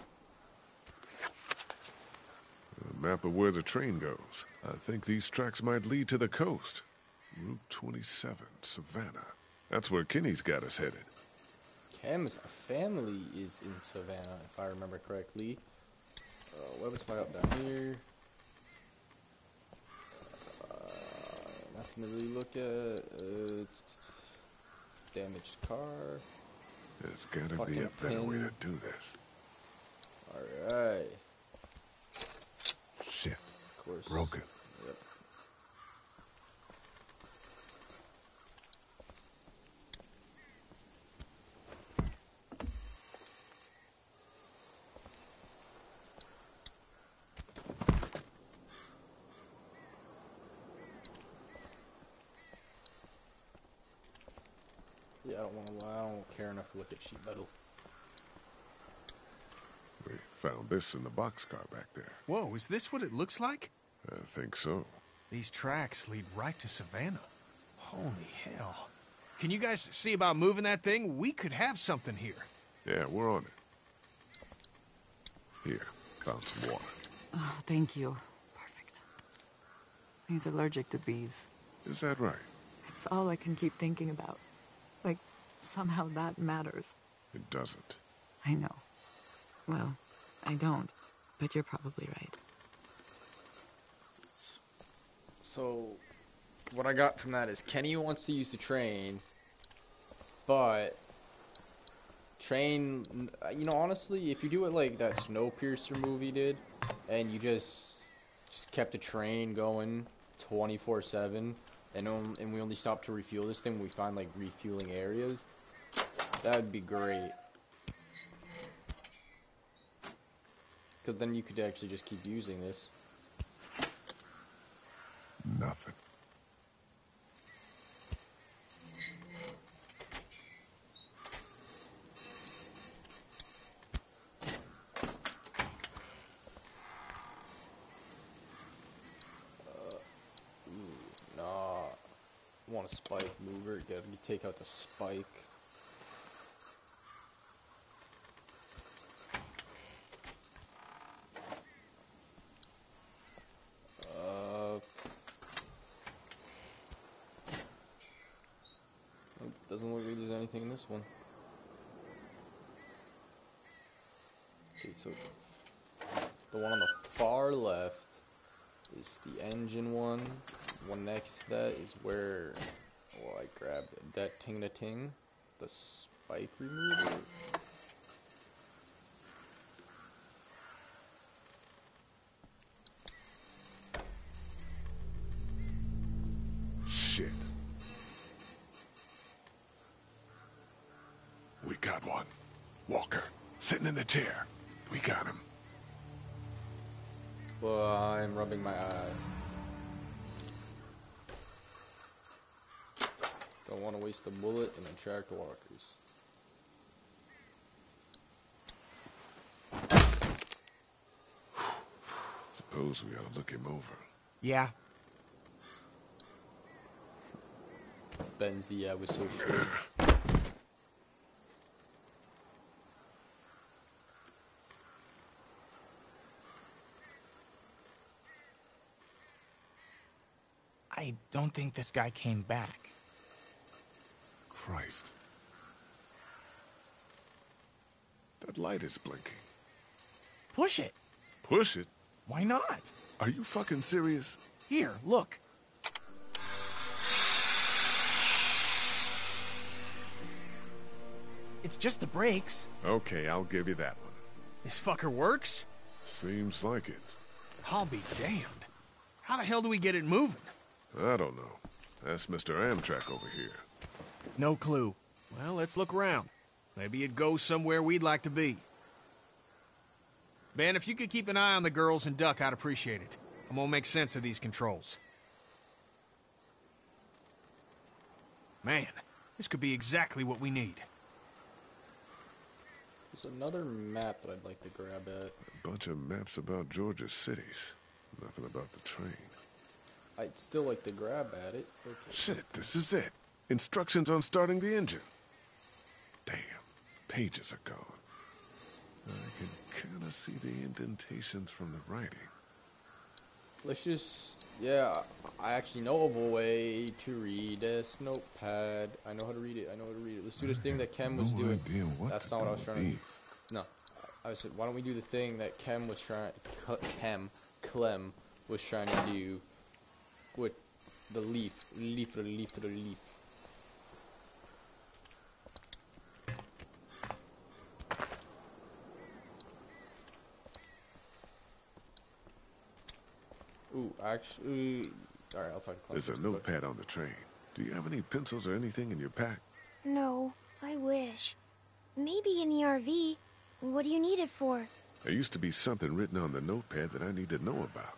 The map of where the train goes. I think these tracks might lead to the coast. Route 27, Savannah. That's where Kenny's got us headed. Cam's family is in Savannah, if I remember correctly. Uh, weapons spy up down here. Uh, nothing to really look at. Uh, damaged car. There's gotta be a better way to do this. Alright. Course. Broken. Yep. Yeah, I don't want to lie. I don't care enough to look at sheet metal. We found this in the boxcar back there. Whoa, is this what it looks like? I think so. These tracks lead right to Savannah. Holy hell. Can you guys see about moving that thing? We could have something here. Yeah, we're on it. Here, found some water. Oh, thank you. Perfect. He's allergic to bees. Is that right? It's all I can keep thinking about. Like, somehow that matters. It doesn't. I know. Well, I don't. But you're probably right. So, what I got from that is Kenny wants to use the train, but train, you know, honestly, if you do it like that Snowpiercer movie did, and you just just kept the train going 24/7, and and we only stopped to refuel this thing, we find like refueling areas. That would be great. Because then you could actually just keep using this. Nothing. Uh, ooh, nah. I want a spike mover. Gotta take out the spike. Uh. Nope, doesn't look like there's anything in one. Okay, so the one on the far left is the engine one. One next to that is where well I grabbed that ting to ting, the spike remover. Sitting in the chair. We got him. Well, I'm rubbing my eye. Don't want to waste a bullet and attract walkers. Suppose we ought to look him over. Yeah. Benzie, I was so sure. I don't think this guy came back. Christ. That light is blinking. Push it. Push it? Why not? Are you fucking serious? Here, look. It's just the brakes. Okay, I'll give you that one. This fucker works? Seems like it. I'll be damned. How the hell do we get it moving? I don't know. That's Mr. Amtrak over here. No clue. Well, let's look around. Maybe it goes somewhere we'd like to be. Ben, if you could keep an eye on the girls and Duck, I'd appreciate it. I'm gonna make sense of these controls. Man, this could be exactly what we need. There's another map that I'd like to grab at. A bunch of maps about Georgia cities. Nothing about the train. I'd still like to grab at it. Okay. Shit, this is it. Instructions on starting the engine. Damn, pages are gone. I can kind of see the indentations from the writing. let's just yeah. I actually know of a way to read this notepad. I know how to read it. I know how to read it. Let's do this thing that Kem was no doing. idea what That's not what I was trying to. No, I said why don't we do the thing that Kem was trying. Kem, Clem was trying to do with the leaf, leaf, leaf, leaf. Ooh, actually, alright, I'll talk to Clem. There's a notepad on the train. Do you have any pencils or anything in your pack? No, I wish. Maybe in the RV. What do you need it for? There used to be something written on the notepad that I need to know about.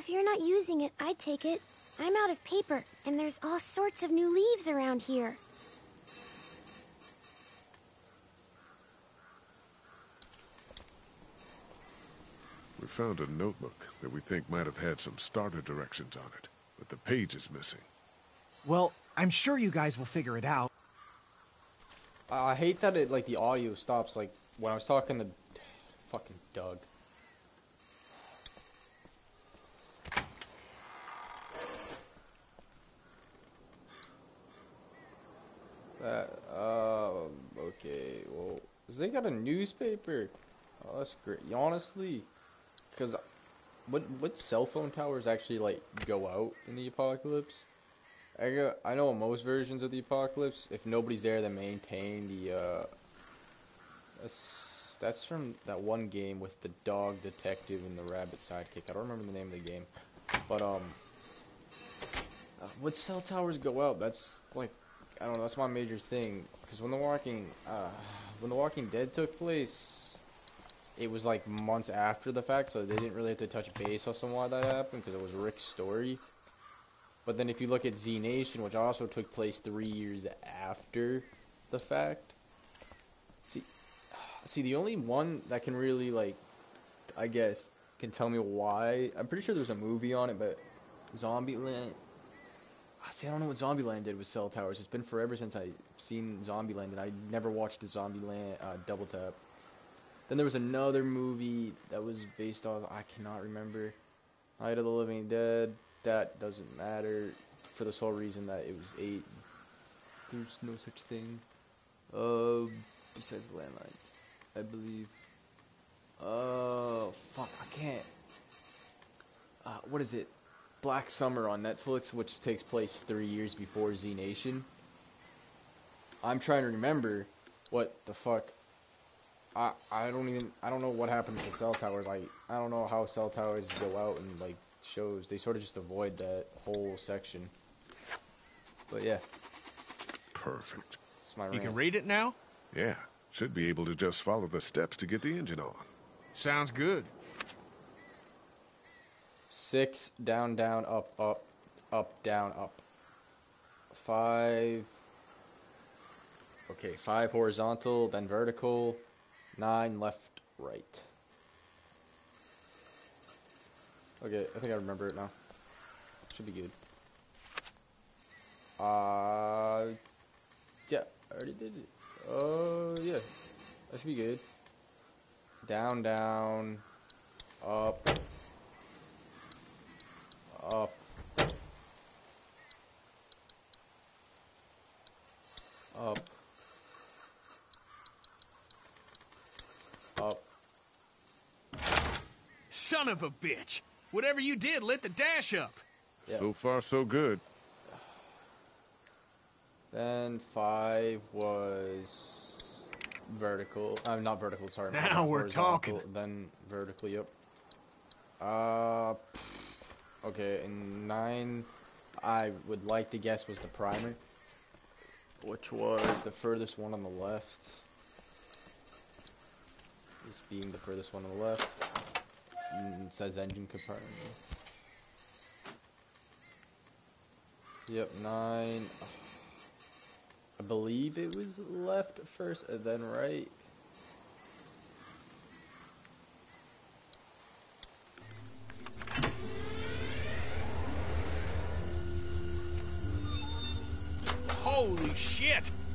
Well, if you're not using it, I'd take it. I'm out of paper, and there's all sorts of new leaves around here. We found a notebook that we think might have had some starter directions on it, but the page is missing. Well, I'm sure you guys will figure it out. I I hate that it like the audio stops like when I was talking to fucking Doug. Well, they got a newspaper. Oh, that's great. Honestly, because what what cell phone towers actually like go out in the apocalypse? I got, I know most versions of the apocalypse, if nobody's there, to maintain the uh. That's that's from that one game with the dog detective and the rabbit sidekick. I don't remember the name of the game, but um. Uh, what cell towers go out? That's like, I don't know. That's my major thing. Because when they're Walking, uh, when the Walking Dead took place, it was like months after the fact, so they didn't really have to touch base on some why that happened because it was Rick's story. But then if you look at Z Nation, which also took place three years after the fact, see, see the only one that can really like, I guess, can tell me why. I'm pretty sure there's a movie on it, but Zombieland. See, I don't know what Zombieland did with cell towers. It's been forever since I've seen Zombieland, and I never watched the Zombieland uh, Double Tap. Then there was another movie that was based on I cannot remember. Night of the Living Dead. That doesn't matter for the sole reason that it was eight. There's no such thing. Uh, besides the landlines, I believe. Uh, fuck, I can't. Uh, what is it? Black Summer on Netflix, which takes place three years before Z Nation. I'm trying to remember what the fuck. I I don't even I don't know what happened to cell towers. I I don't know how cell towers go out and like shows. They sort of just avoid that whole section. But yeah, Perfect. it's my You can read it now? Yeah, should be able to just follow the steps to get the engine on. Sounds good. Six down down up up up down up. Five. Okay, five horizontal, then vertical. Nine left, right. Okay, I think I remember it now. Should be good. Uh, yeah, I already did it. Oh, yeah. That should be good. Down, down, up, up, up, up. Son of a bitch! Whatever you did lit the dash up. So far, so good. Then five was vertical. I'm not vertical. Sorry. Now we're horizontal, talking. Then vertical. Yep. Uh. Okay, and nine, I would like to guess was the primer, which was the furthest one on the left. This being the furthest one on the left. And it says engine compartment. Yep, nine. I believe it was left first and then right.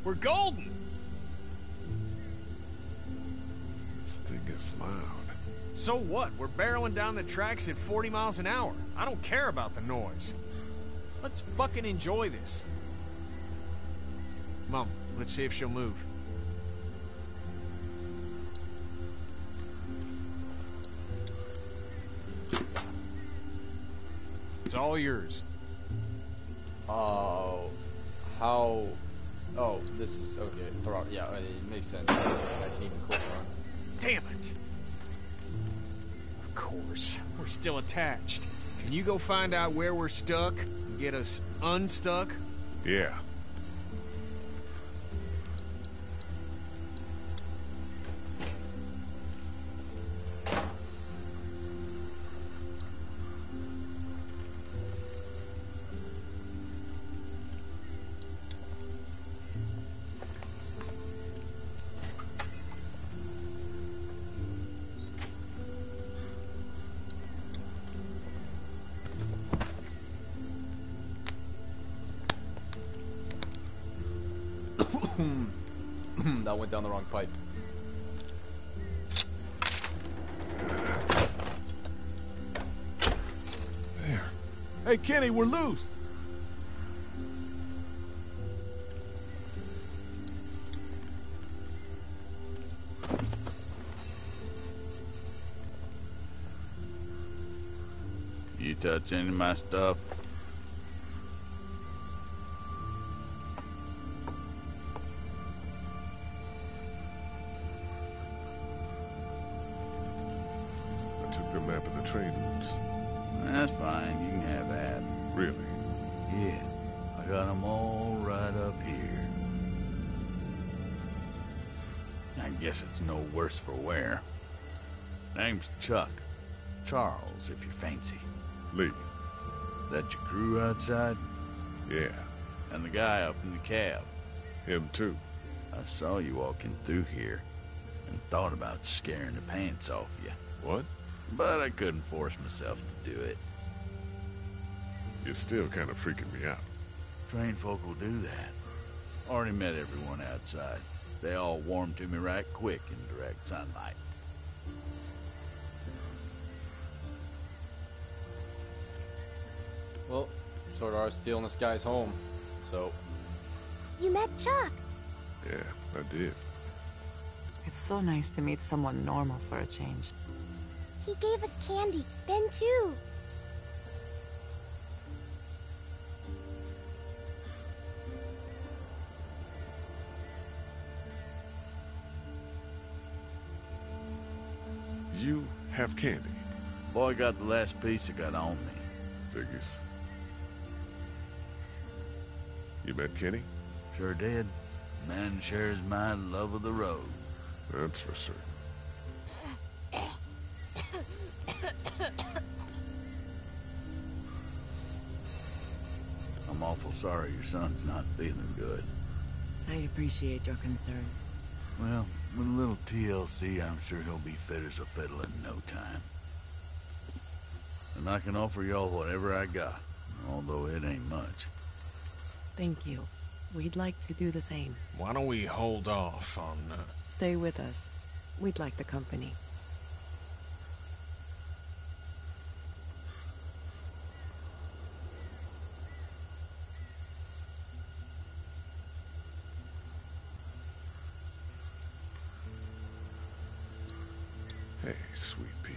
We're golden! This thing is loud. So what? We're barreling down the tracks at 40 miles an hour. I don't care about the noise. Let's fucking enjoy this. Mom, let's see if she'll move. It's all yours. Oh, how? Oh, this is okay. Throw out. Yeah, it makes sense. I can even click on. Damn it! Of course, we're still attached. Can you go find out where we're stuck and get us unstuck? Yeah. Wrong pipe. There. Hey, Kenny, we're loose. You touch any of my stuff? Name's Chuck. Charles, if you fancy. Lee. That your crew outside? Yeah. And the guy up in the cab? Him too. I saw you walking through here and thought about scaring the pants off you. What? But I couldn't force myself to do it. You're still kind of freaking me out. Trained folk will do that. Already met everyone outside. They all warmed to me right quick in direct sunlight. Sort of are stealing this guy's home, so You met Chuck. Yeah, I did. It's so nice to meet someone normal for a change. He gave us candy. Ben, too. You have candy. Boy got the last piece I got on me. Figures. You met Kenny? Sure did. Man shares my love of the road. That's for certain. I'm awful sorry your son's not feeling good. I appreciate your concern. Well, with a little TLC, I'm sure he'll be fit as a fiddle in no time. And I can offer y'all whatever I got, although it ain't much. Thank you. We'd like to do the same. Why don't we hold off on. Uh... Stay with us. We'd like the company. Hey, sweet pea.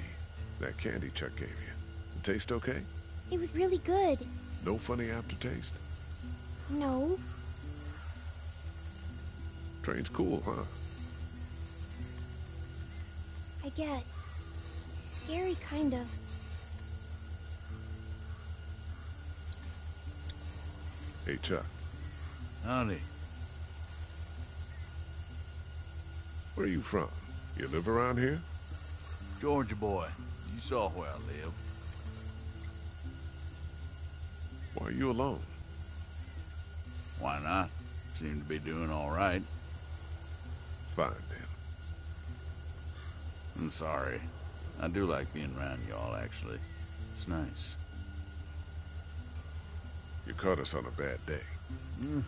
That candy Chuck gave you. It taste okay? It was really good. No funny aftertaste? No. Train's cool, huh? I guess. Scary, kind of. Hey, Chuck. Howdy. Where are you from? You live around here? Georgia boy, you saw where I live. Why are you alone? Why not? Seem to be doing all right. Fine, then. I'm sorry. I do like being around y'all, actually. It's nice. You caught us on a bad day. Mm,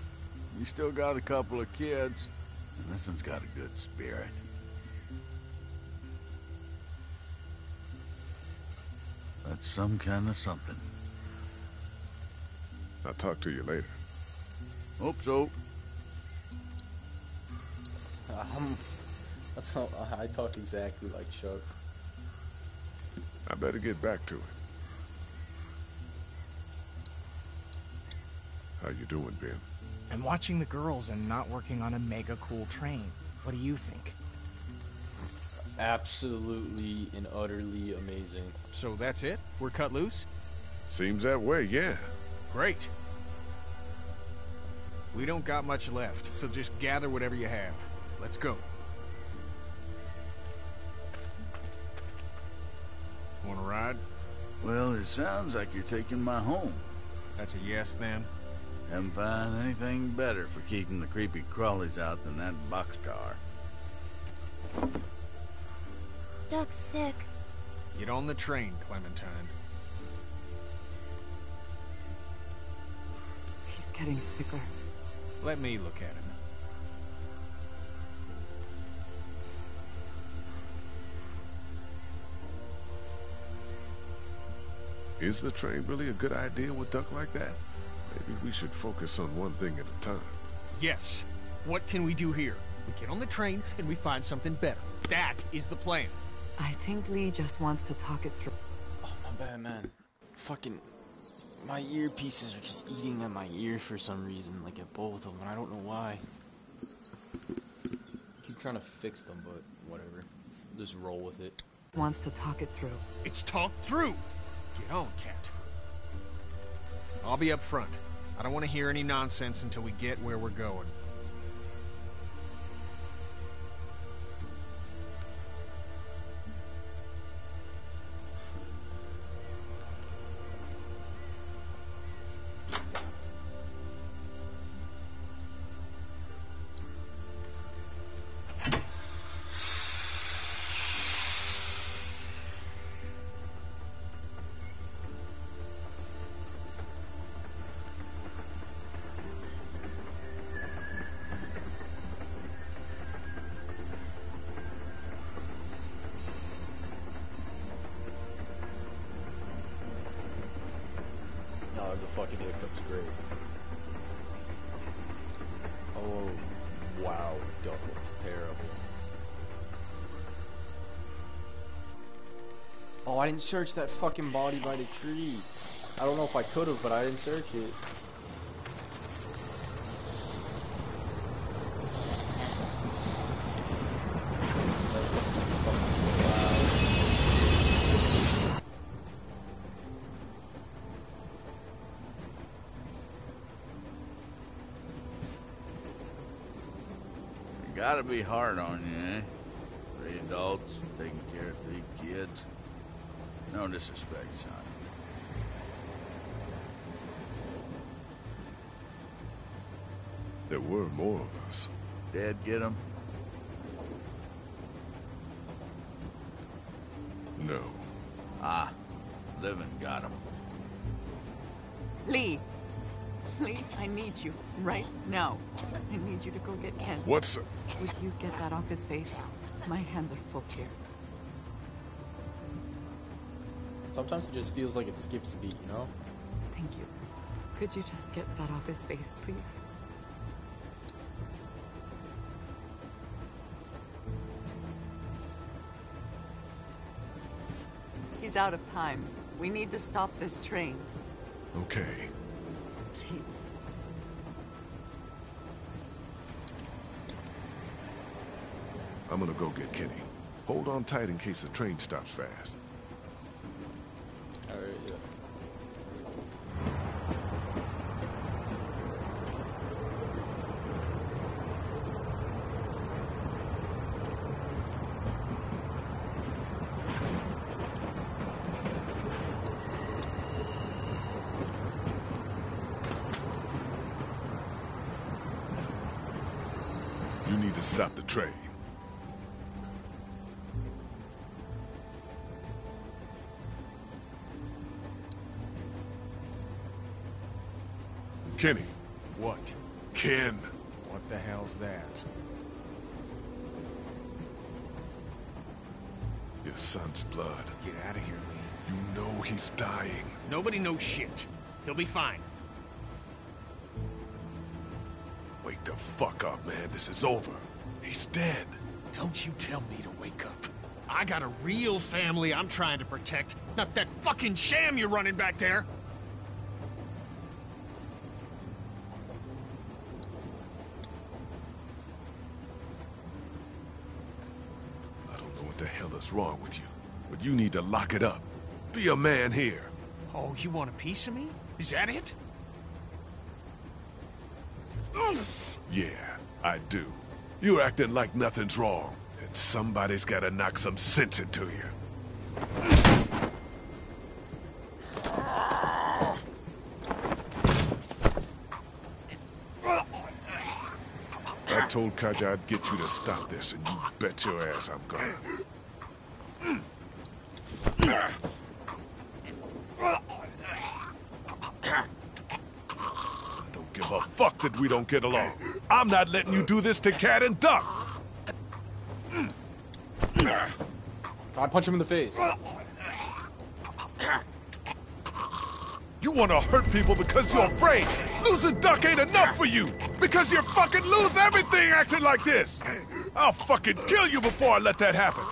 you still got a couple of kids, and this one's got a good spirit. That's some kind of something. I'll talk to you later. Hope so. Um, that's how I talk exactly like Chuck. I better get back to it. How you doing, Ben? I'm watching the girls and not working on a mega cool train. What do you think? Absolutely and utterly amazing. So that's it? We're cut loose? Seems that way, yeah. Great. We don't got much left, so just gather whatever you have. Let's go. Want to ride? Well, it sounds like you're taking my home. That's a yes, then? Haven't found anything better for keeping the creepy crawlies out than that boxcar. Duck's sick. Get on the train, Clementine. He's getting sicker. Let me look at him. Is the train really a good idea with Duck like that? Maybe we should focus on one thing at a time. Yes. What can we do here? We get on the train and we find something better. That is the plan. I think Lee just wants to talk it through. Oh, my bad, man. Fucking. My earpieces are just eating at my ear for some reason, like at both of them, and I don't know why. keep trying to fix them, but whatever. Just roll with it. Wants to talk it through. It's talked through. Get on, cat. I'll be up front. I don't want to hear any nonsense until we get where we're going. Didn't search that fucking body by the tree. I don't know if I could have, but I didn't search it. Gotta be hard on No disrespect, son. There were more of us. Dad get 'em? No. Ah, living got 'em. Lee! Lee, I need you right now. I need you to go get Ken. What's... Would you get that off his face? My hands are full here. Sometimes it just feels like it skips a beat, you know? Thank you. Could you just get that off his face, please? He's out of time. We need to stop this train. Okay. Please. I'm gonna go get Kenny. Hold on tight in case the train stops fast. Alright, yeah. You need to stop the train. Kenny. What? Ken. What the hell's that? Your son's blood. Get out of here, Lee. You know he's dying. Nobody knows shit. He'll be fine. Wake the fuck up, man. This is over. He's dead. Don't you tell me to wake up. I got a real family I'm trying to protect, not that fucking sham you're running back there. I don't know what the hell is wrong with you, but you need to lock it up. Be a man here. Oh, you want a piece of me? Is that it? Yeah, I do. You're acting like nothing's wrong, and somebody's gotta knock some sense into you. I told Katjaa I'd get you to stop this, and you bet your ass I'm gonna. Don't give a fuck that we don't get along. I'm not letting you do this to Cat and Duck. I punch him in the face. You want to hurt people because you're afraid. Losing Duck ain't enough for you. Because you fucking lose everything acting like this. I'll fucking kill you before I let that happen.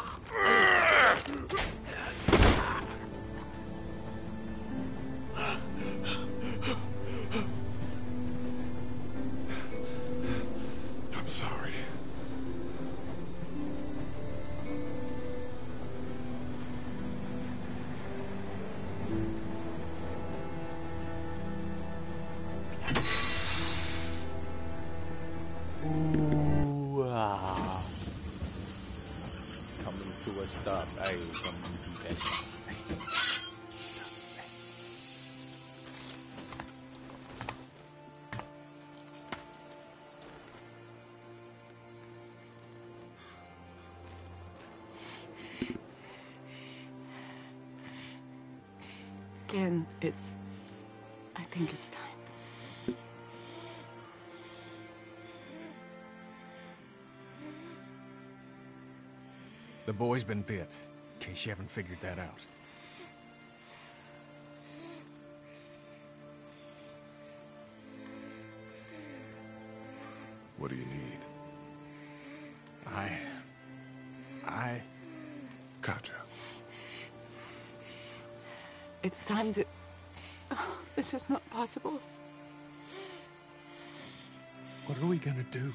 Boy's been bit, in case you haven't figured that out. What do you need? I. I. Katjaa. It's time to. Oh, this is not possible. What are we gonna do?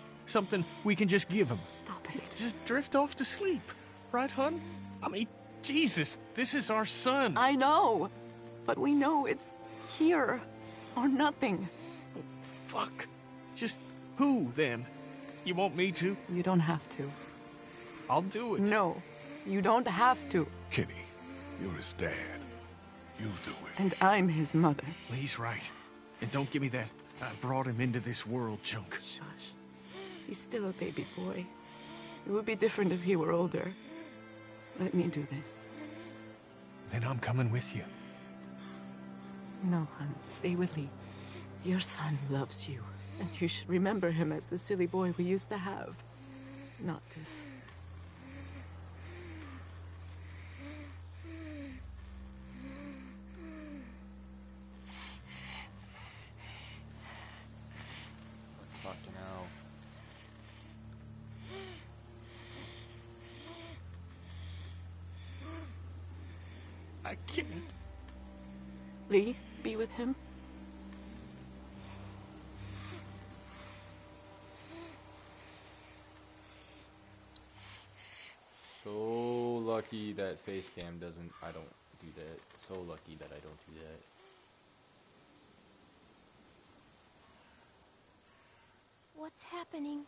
something we can just give him? Stop it. Just drift off to sleep. Right, hun? I mean, Jesus, this is our son. I know. But we know it's here or nothing. Oh, fuck. Just who, then? You want me to? You don't have to. I'll do it. No, you don't have to. Kenny, you're his dad. You do it. And I'm his mother. Lee's right. And don't give me that I brought him into this world junk. Shush. He's still a baby boy. It would be different if he were older. Let me do this. Then I'm coming with you. No, hon. Stay with me. Your son loves you, and you should remember him as the silly boy we used to have. Not this. Fucking hell. I can't. Lee, be with him. So lucky that face cam doesn't. I don't do that. So lucky that I don't do that. What's happening?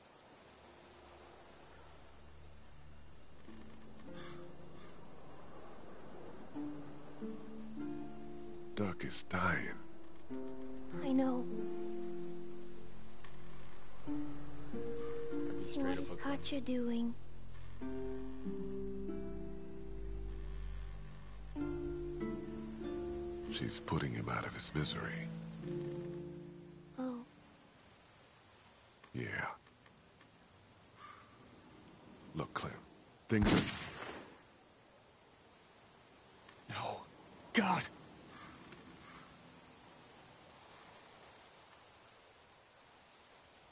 Duck is dying. I know. I'd be straight What up is a Katjaa doing? She's putting him out of his misery. Oh, Yeah. Look, Clem. Things are... No. God.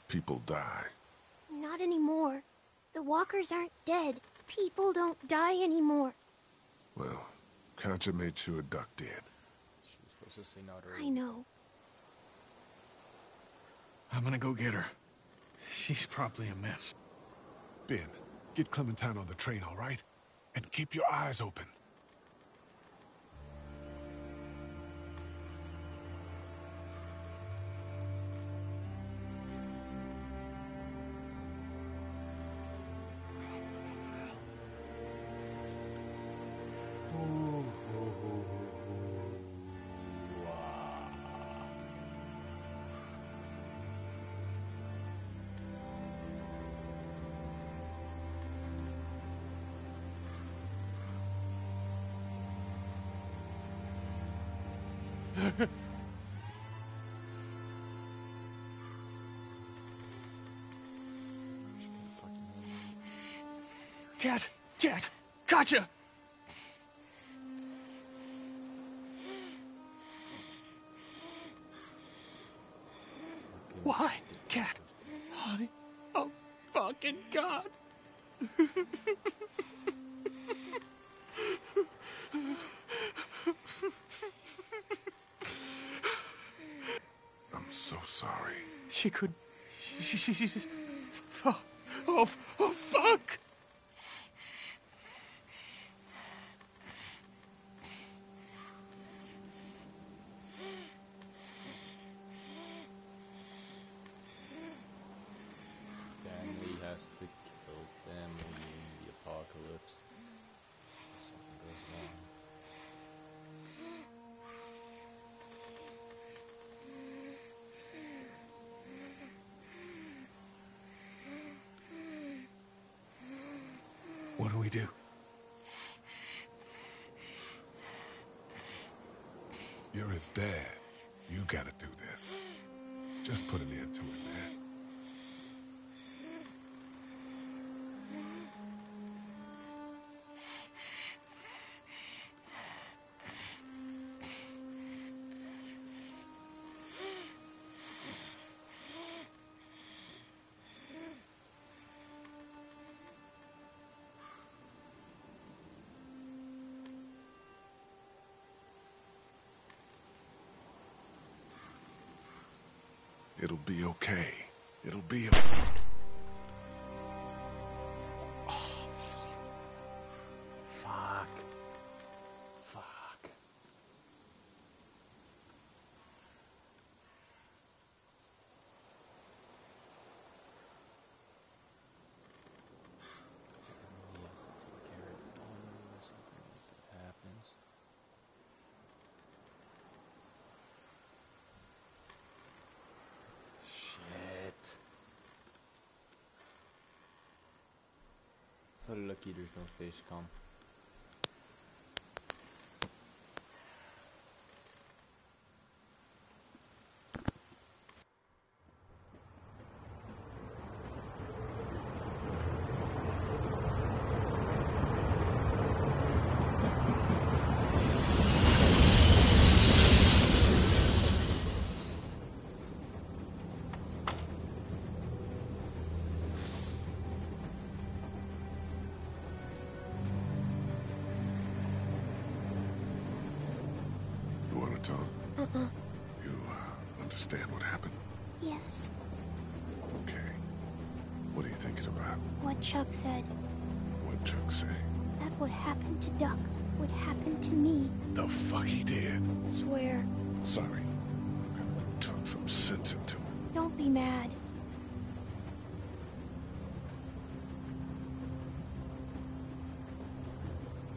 People die. not anymore. The walkers aren't dead. People don't die anymore. Well, Katjaa made sure Duck did. She was supposed not I know. I'm gonna go get her. She's probably a mess. Ben, get Clementine on the train, all right? And keep your eyes open. Gotcha! Why? Cat! Honey. Oh, fucking God! I'm so sorry. She could. She, she, she just. What do we do? You're his dad. You gotta do this. Just put an end to it, man. So lucky there's no face cam.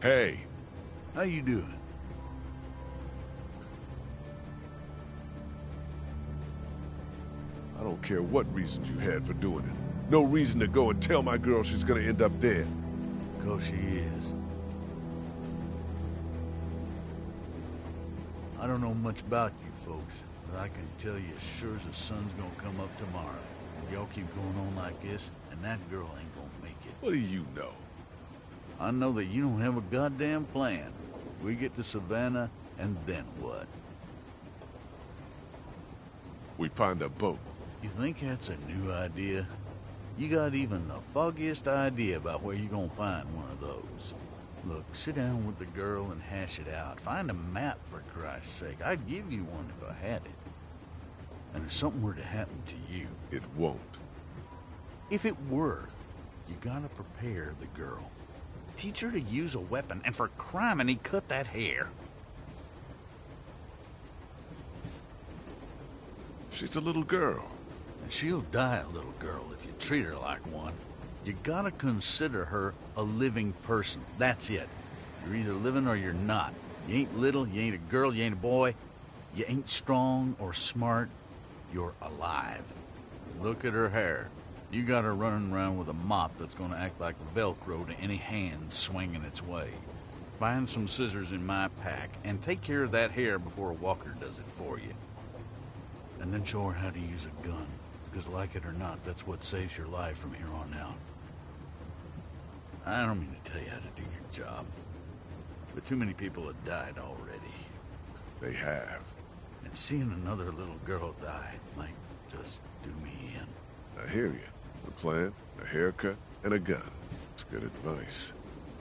Hey, how you doing? I don't care what reasons you had for doing it. No reason to go and tell my girl she's gonna end up dead. Cause she is. I don't know much about you folks, but I can tell you as sure as the sun's gonna come up tomorrow. Y'all keep going on like this, and that girl ain't gonna make it. What do you know? I know that you don't have a goddamn plan. We get to Savannah, and then what? We find a boat. You think that's a new idea? You got even the foggiest idea about where you're gonna find one of those. Look, sit down with the girl and hash it out. Find a map, for Christ's sake. I'd give you one if I had it. And if something were to happen to you... It won't. If it were, you gotta prepare the girl. Teach her to use a weapon, and for crime, and he cut that hair. She's a little girl. And she'll die a little girl if you treat her like one. You gotta consider her a living person. That's it. You're either living or you're not. You ain't little, you ain't a girl, you ain't a boy. You ain't strong or smart. You're alive. Look at her hair. You got her running around with a mop that's gonna act like a Velcro to any hand swinging its way. Find some scissors in my pack and take care of that hair before a walker does it for you. And then show her how to use a gun. Because like it or not, that's what saves your life from here on out. I don't mean to tell you how to do your job. But too many people have died already. They have. And seeing another little girl die might just do me in. I hear you. A plan, a haircut, and a gun. It's good advice.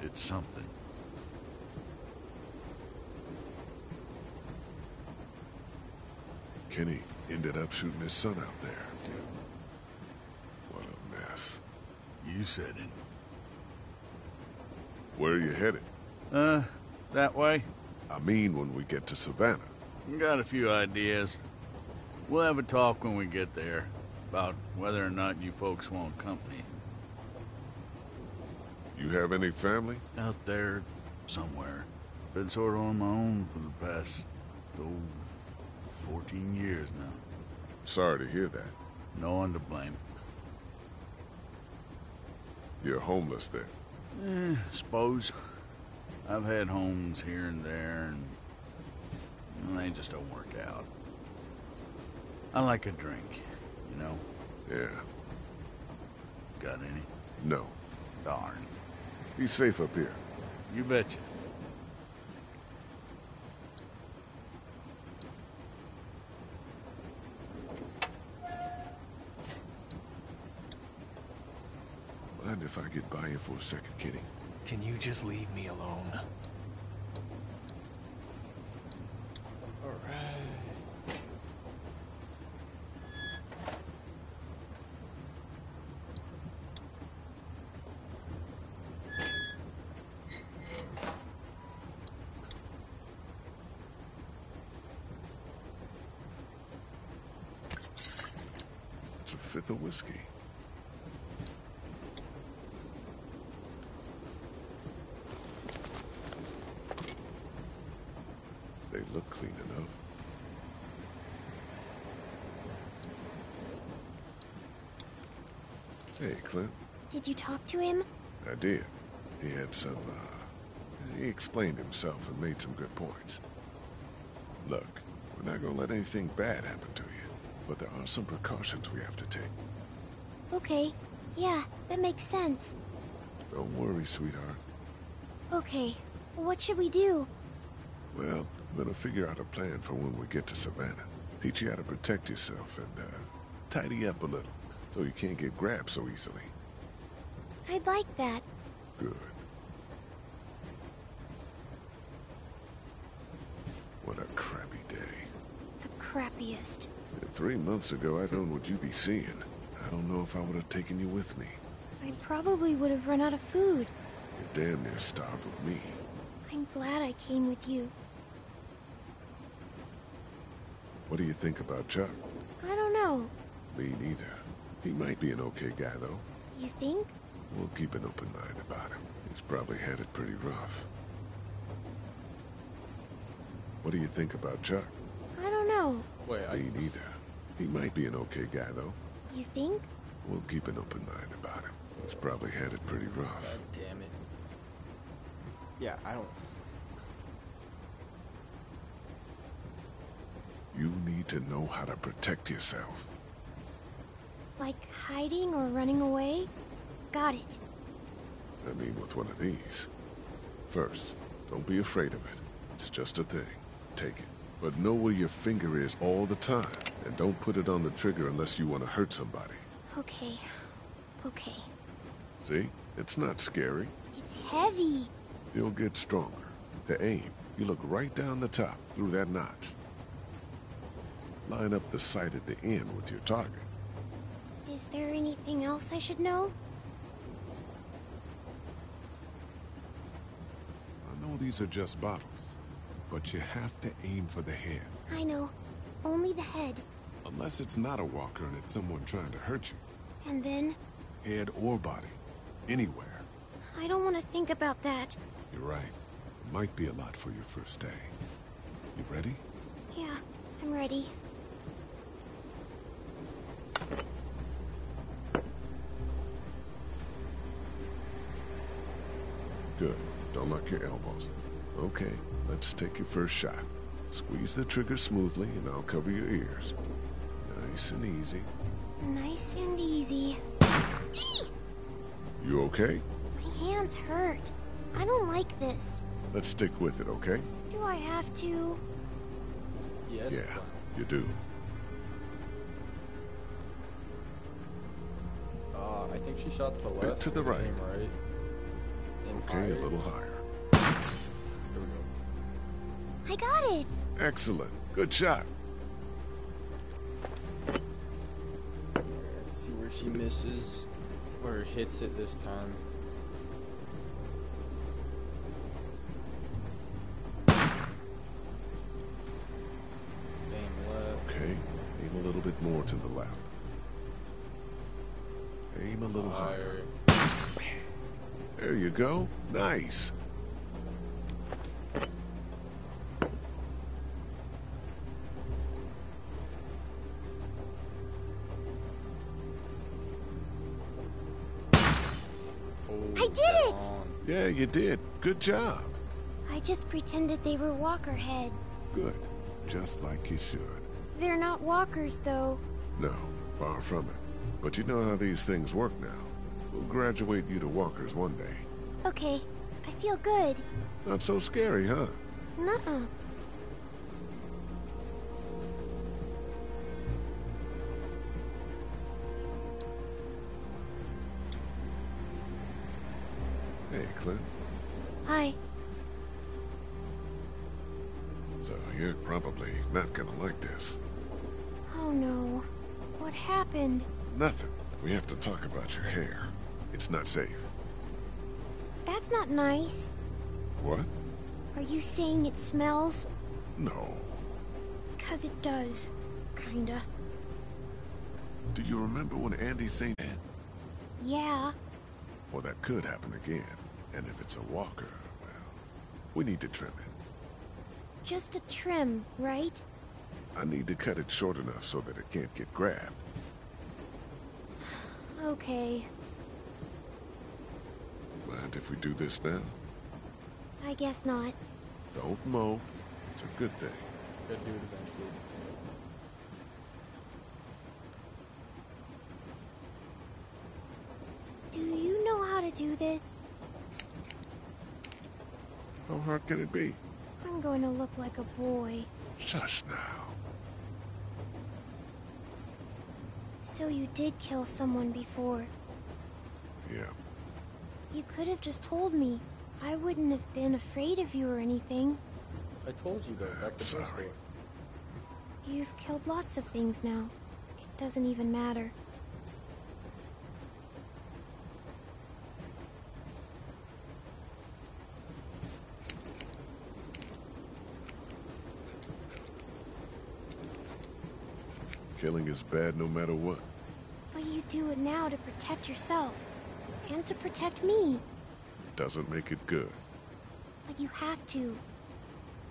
It's something. Kenny ended up shooting his son out there. What a mess. You said it. Where are you headed? Uh, that way? I mean when we get to Savannah. Got a few ideas. We'll have a talk when we get there about whether or not you folks want company. You have any family? Out there, somewhere. Been sort of on my own for the past, oh, 14 years now. Sorry to hear that. No one to blame. You're homeless then? Eh, suppose. I've had homes here and there, and well, they just don't work out. I like a drink, you know? Yeah. Got any? No. Darn. Be safe up here. You betcha. Mind if I get by you for a second, Kitty? Can you just leave me alone? Alright. It's a fifth of whiskey. They look clean enough. Hey, Clem. Did you talk to him? I did. He had some, uh... He explained himself and made some good points. Look, we're not gonna let anything bad happen to you, but there are some precautions we have to take. Okay. Yeah, that makes sense. Don't worry, sweetheart. Okay. What should we do? Well, I'm gonna figure out a plan for when we get to Savannah. Teach you how to protect yourself and, uh, tidy up a little, so you can't get grabbed so easily. I'd like that. Good. What a crappy day. The crappiest. Three months ago I'd known what you'd be seeing, I don't know if I would have taken you with me. I probably would have run out of food. You're damn near starved with me. I'm glad I came with you. What do you think about Chuck? I don't know. Me neither. He might be an okay guy, though. You think? We'll keep an open mind about him. He's probably had it pretty rough. What do you think about Chuck? I don't know. Wait, I... Me neither. He might be an okay guy, though. You think? We'll keep an open mind about him. He's probably had it pretty rough. God damn it. Yeah, I don't. You need to know how to protect yourself. Like hiding or running away? Got it. I mean, with one of these. First, don't be afraid of it. It's just a thing. Take it. But know where your finger is all the time. And don't put it on the trigger unless you want to hurt somebody. Okay. Okay. See? It's not scary. It's heavy. You'll get stronger. To aim, you look right down the top, through that notch. Line up the sight at the end with your target. Is there anything else I should know? Know these are just bottles, but you have to aim for the head. I know. Only the head. Unless it's not a walker and it's someone trying to hurt you. And then? Head or body. Anywhere. I don't want to think about that. You're right. It might be a lot for your first day. You ready? Yeah, I'm ready. Good. Don't lock your elbows. Okay, let's take your first shot. Squeeze the trigger smoothly and I'll cover your ears. Nice and easy. Nice and easy. You okay? My hands hurt. I don't like this. Let's stick with it, okay? Do I have to? Yes. Yeah, you do. Uh, I think she shot to the Bit left. to the Aim right. right. Aim Okay, a little higher. There we go. I got it. Excellent. Good shot. Let's see where she misses, or hits it this time. Okay, aim a little bit more to the left. Aim a little higher. There you go. Nice. I did it! Yeah, you did. Good job. I just pretended they were walker heads. Good. Just like you should. They're not walkers, though. No, far from it. But you know how these things work now. We'll graduate you to walkers one day. Okay, I feel good. Not so scary, huh? Nuh-uh. Hey, Clem. Hi. So you're probably not gonna like this. Oh no. What happened? Nothing. We have to talk about your hair. It's not safe. That's not nice. What? Are you saying it smells? No. Cause it does. Kinda. Do you remember when Andy St. Yeah. Well, that could happen again. And if it's a walker, well, we need to trim it. Just a trim, right? I need to cut it short enough so that it can't get grabbed. Okay. Mind if we do this now? I guess not. Don't mope. It's a good thing. Gotta do it eventually. Do you know how to do this? How hard can it be? I'm going to look like a boy. Shush now. So you did kill someone before. Yeah. You could have just told me. I wouldn't have been afraid of you or anything. I told you that back the first sorry. You've killed lots of things now. It doesn't even matter. Killing is bad no matter what. But you do it now to protect yourself. And to protect me. Doesn't make it good. But you have to.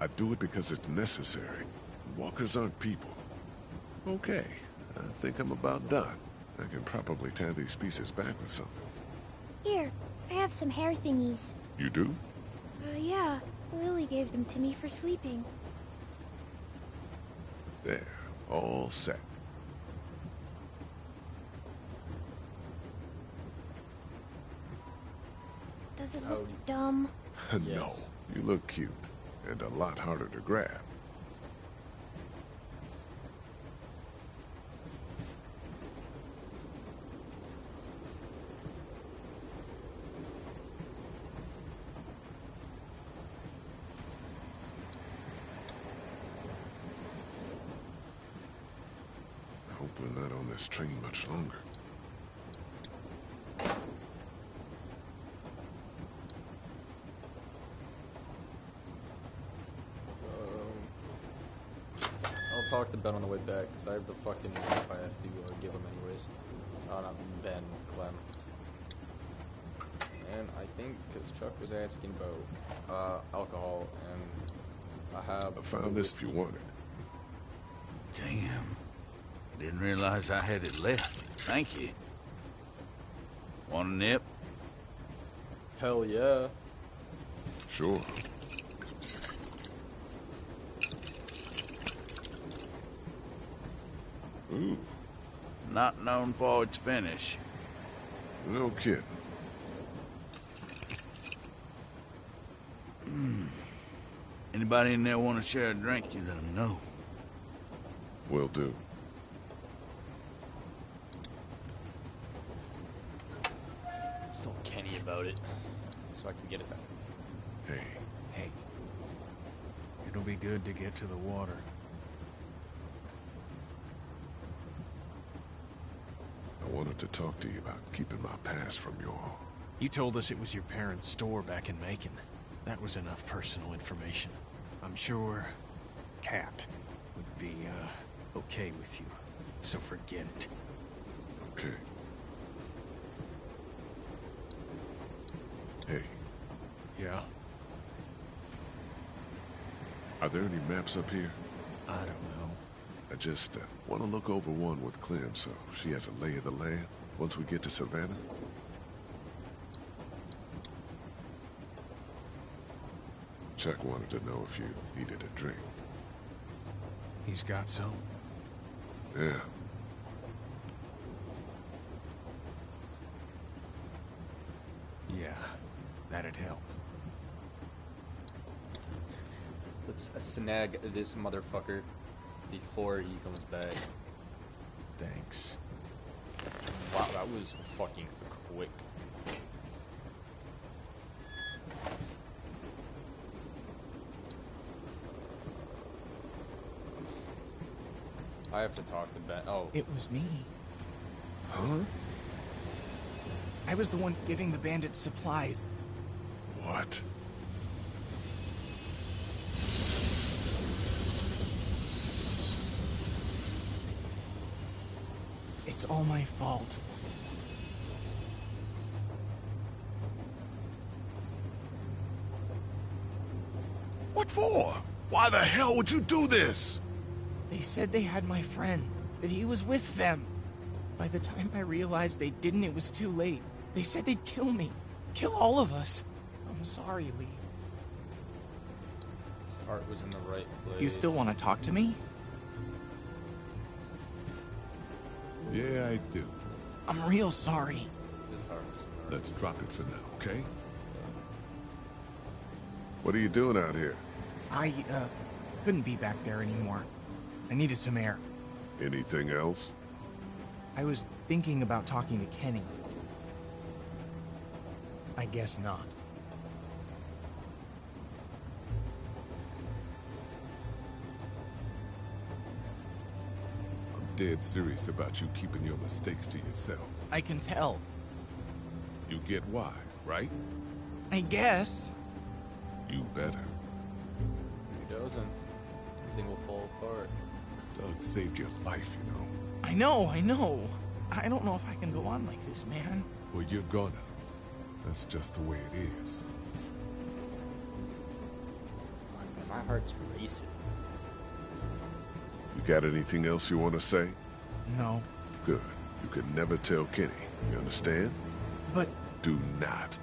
I do it because it's necessary. Walkers aren't people. Okay, I think I'm about done. I can probably tie these pieces back with something. Here, I have some hair thingies. You do? Uh, yeah. Lilly gave them to me for sleeping. There, all set. Does it Howdy. look dumb? no, you look cute, and a lot harder to grab. I hope we're not on this train much longer. Um, I'll talk to Ben on the way back, because I have the fucking map I have to uh, give him anyways. Uh, not Ben, Clem. And I think, because Chuck was asking about uh, alcohol, and I have... I found this if you want it. Damn. Didn't realize I had it left. Thank you. Want a nip? Hell yeah. Sure. Ooh. Not known for its finish. No kidding. Hmm. Anybody in there want to share a drink? You let them know. Will do. Still Kenny about it, so I can get it back. Hey. Hey. It'll be good to get to the water. I wanted to talk to you about keeping my past from you all. You told us it was your parents' store back in Macon. That was enough personal information. I'm sure Kat would be, uh, okay with you. So forget it. Okay. Hey, Yeah? are there any maps up here? I don't know. I just uh, want to look over one with Clem so she has a lay of the land once we get to Savannah. Chuck wanted to know if you needed a drink. He's got some. Yeah. Yeah, that'd help. Let's uh, snag this motherfucker before he comes back. Thanks. Wow, that was fucking quick. I have to talk to Ben. Oh, It was me. Huh? I was the one giving the bandits supplies. What? It's all my fault. What for? Why the hell would you do this? They said they had my friend, that he was with them. By the time I realized they didn't, it was too late. They said they'd kill me. Kill all of us. I'm sorry, Lee. his heart was in the right place. You still want to talk to me? I'm real sorry. His heart was in the right Let's drop it for now, okay? What are you doing out here? I, uh, couldn't be back there anymore. I needed some air. Anything else? I was thinking about talking to Kenny. I guess not. Dead serious about you keeping your mistakes to yourself. I can tell. You get why, right? I guess. You better. He doesn't. Everything will fall apart. Doug saved your life, you know. I know, I know. I don't know if I can go on like this, man. Well, you're gonna. That's just the way it is. Fuck, man, my heart's racing. Got anything else you want to say? No. Good. You can never tell Kenny. You understand? But... Do not.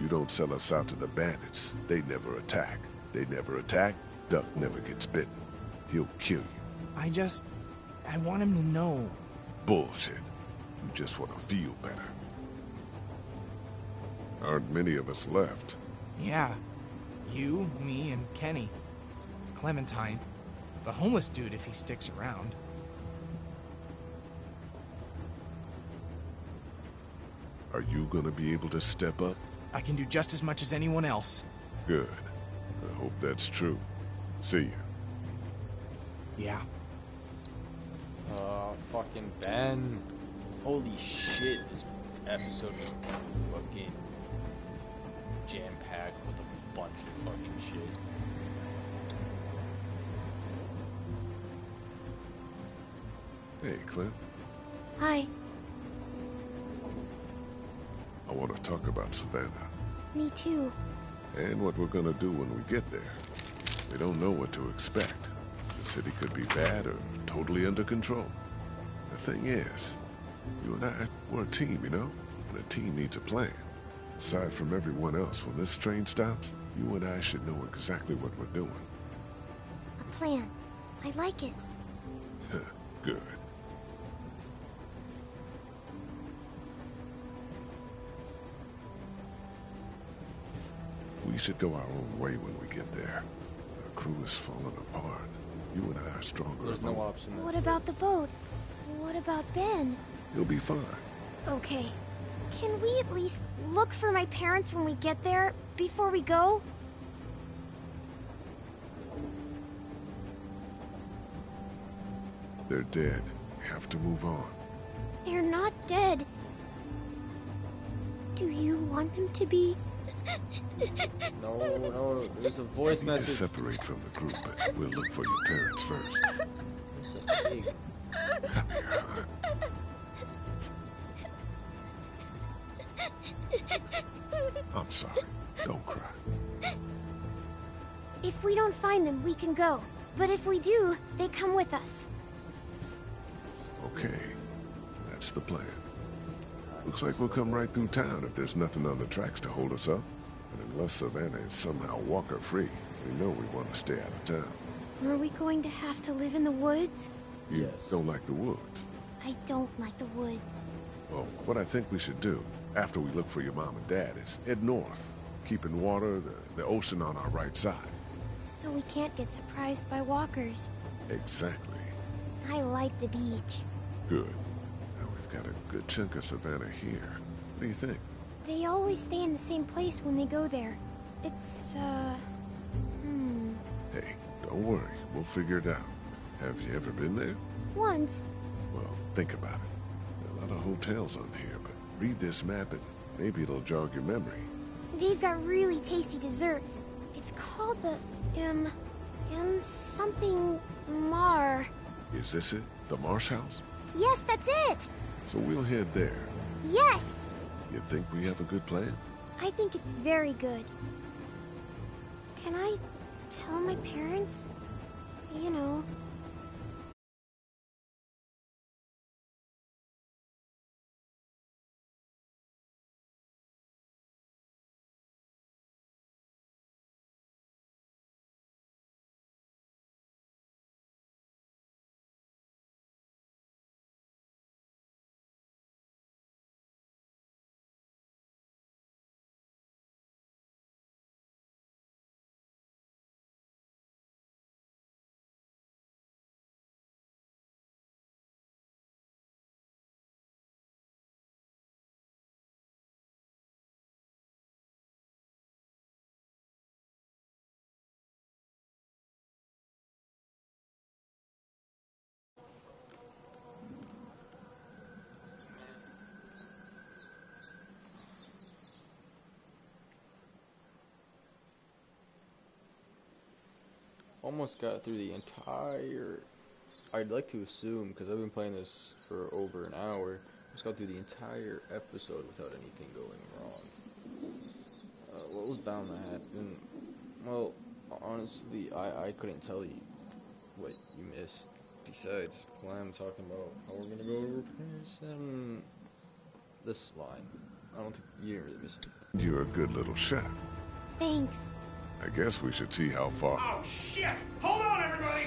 You don't sell us out to the bandits. They never attack. They never attack, Duck never gets bitten. He'll kill you. I just... I want him to know. Bullshit. You just want to feel better. Aren't many of us left. Yeah. You, me, and Kenny. Clementine. The homeless dude if he sticks around. Are you gonna be able to step up? I can do just as much as anyone else. Good. I hope that's true. See you. Yeah. Oh, fucking Ben. Holy shit, this episode was fucking jam-packed with a bunch of fucking shit. Hey, Clem. Hi. I want to talk about Savannah. Me too. And what we're gonna do when we get there. We don't know what to expect. The city could be bad or totally under control. The thing is, you and I, we're a team, you know? And a team needs a plan. Aside from everyone else, when this train stops, you and I should know exactly what we're doing. A plan. I like it. Good. We should go our own way when we get there. Our crew is falling apart. You and I are stronger There's no option. What about the boat? What about Ben? He'll be fine. Okay. Can we at least look for my parents when we get there before we go? They're dead. We have to move on. They're not dead. Do you want them to be? No, no, there's a voice we need to separate from the group, but we'll look for your parents first. Big. Come here, hon. I'm sorry. Don't cry. If we don't find them, we can go. But if we do, they come with us. Okay. That's the plan. Looks like we'll come right through town if there's nothing on the tracks to hold us up. And unless Savannah is somehow walker free, we know we want to stay out of town. Are we going to have to live in the woods? You don't like the woods. I don't like the woods. Well, what I think we should do, after we look for your mom and dad, is head north, keeping water, the, the ocean on our right side. So we can't get surprised by walkers. Exactly. I like the beach. Good. Now we've got a good chunk of Savannah here. What do you think? They always stay in the same place when they go there. It's, uh... Hmm... Hey, don't worry. We'll figure it out. Have you ever been there? Once. Well, think about it. There are a lot of hotels on here, but read this map and maybe it'll jog your memory. They've got really tasty desserts. It's called the, um... Um, something... Mar. Is this it? The Marsh House? Yes, that's it! So we'll head there. Yes! You think we have a good plan? I think it's very good. Can I tell my parents? You know, Almost got through the entire. I'd like to assume because I've been playing this for over an hour. Almost got through the entire episode without anything going wrong. Uh, what was bound to happen? Well, honestly, I I couldn't tell you what you missed. Besides, Clem talking about how we're gonna go over repair some this line. I don't think you didn't really miss anything. You're a good little shot. Thanks. I guess we should see how far. Oh, shit! Hold on, everybody!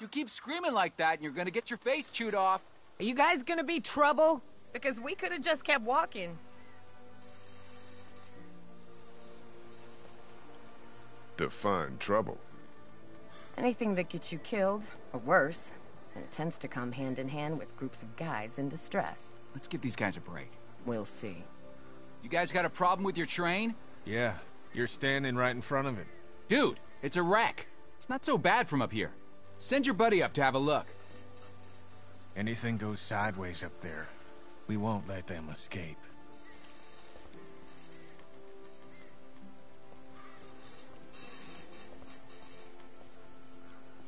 you keep screaming like that and you're gonna get your face chewed off. Are you guys gonna be trouble? Because we could have just kept walking. Define trouble. Anything that gets you killed, or worse. And it tends to come hand in hand with groups of guys in distress. Let's give these guys a break. We'll see. You guys got a problem with your train? Yeah, you're standing right in front of it. Dude, it's a wreck. It's not so bad from up here. Send your buddy up to have a look. Anything goes sideways up there, we won't let them escape.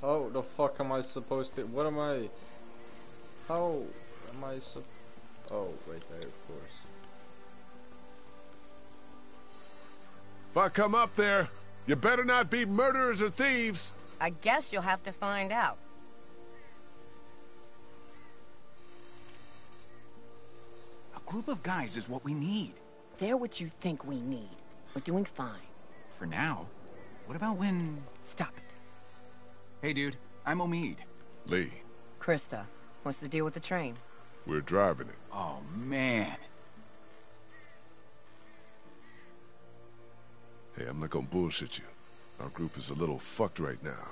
How the fuck am I supposed to? What am I? How am I sup? Oh, right there, of course. If I come up there, you better not be murderers or thieves. I guess you'll have to find out. A group of guys is what we need. They're what you think we need. We're doing fine. For now. What about when... Stop it. Hey, dude. I'm Omid. Lee, Christa, what's the deal with the train? we're driving it. Oh, man. Hey, I'm not gonna bullshit you. Our group is a little fucked right now.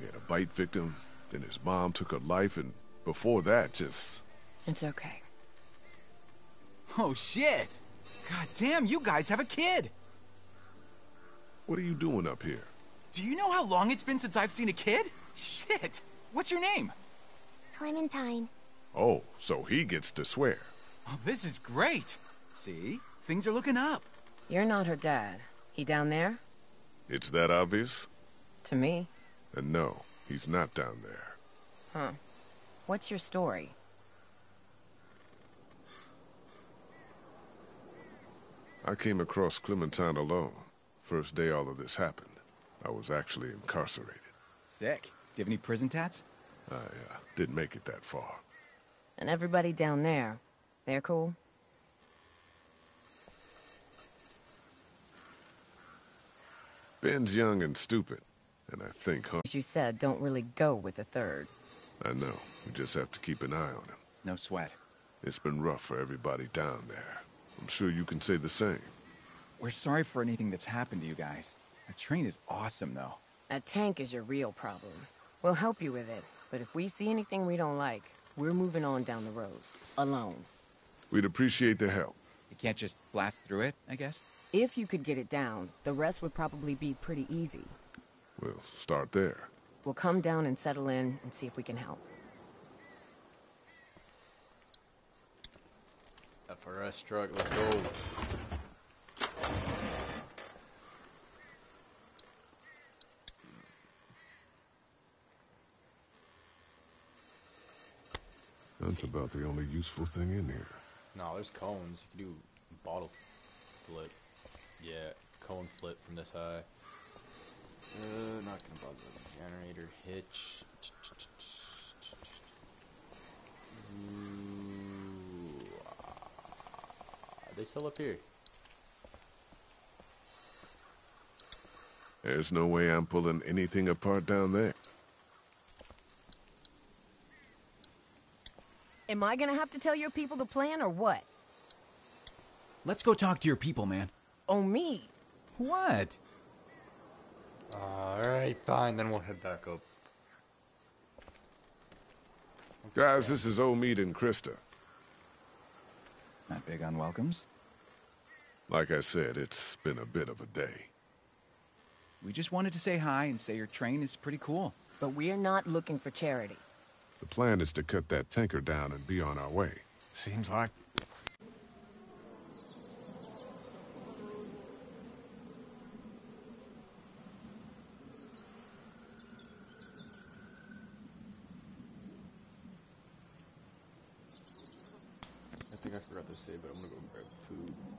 We had a bite victim, then his mom took her life, and before that, just... It's okay. Oh, shit. God damn, you guys have a kid. What are you doing up here? Do you know how long it's been since I've seen a kid? Shit. What's your name? Clementine. Oh, so he gets to swear. Oh, this is great. See? Things are looking up. You're not her dad. He down there? It's that obvious? To me. And no, he's not down there. Huh. What's your story? I came across Clementine alone. First day all of this happened. I was actually incarcerated. Sick. Do you have any prison tats? I uh, didn't make it that far. And everybody down there, they're cool? Ben's young and stupid, and I think, huh? As you said, don't really go with a third. I know. We just have to keep an eye on him. No sweat. It's been rough for everybody down there. I'm sure you can say the same. We're sorry for anything that's happened to you guys. The train is awesome, though. That tank is your real problem. We'll help you with it, but if we see anything we don't like, we're moving on down the road. Alone. We'd appreciate the help. You can't just blast through it, I guess? If you could get it down, the rest would probably be pretty easy. We'll start there. We'll come down and settle in and see if we can help. FRS truck, let's go. That's about the only useful thing in here. No, there's cones. You can do bottle flip. Yeah, cone flip from this high. Uh, not gonna bother with the generator hitch. Are ah, they still up here? There's no way I'm pulling anything apart down there. Am I gonna have to tell your people the plan or what? Let's go talk to your people, man. Oh, me? What? Alright, fine, then we'll head back up. Guys, this is Omid and Christa. Not big on welcomes? Like I said, it's been a bit of a day. We just wanted to say hi and say your train is pretty cool. But we're not looking for charity. The plan is to cut that tanker down and be on our way. Seems like I think I forgot to say, but I'm gonna go grab food.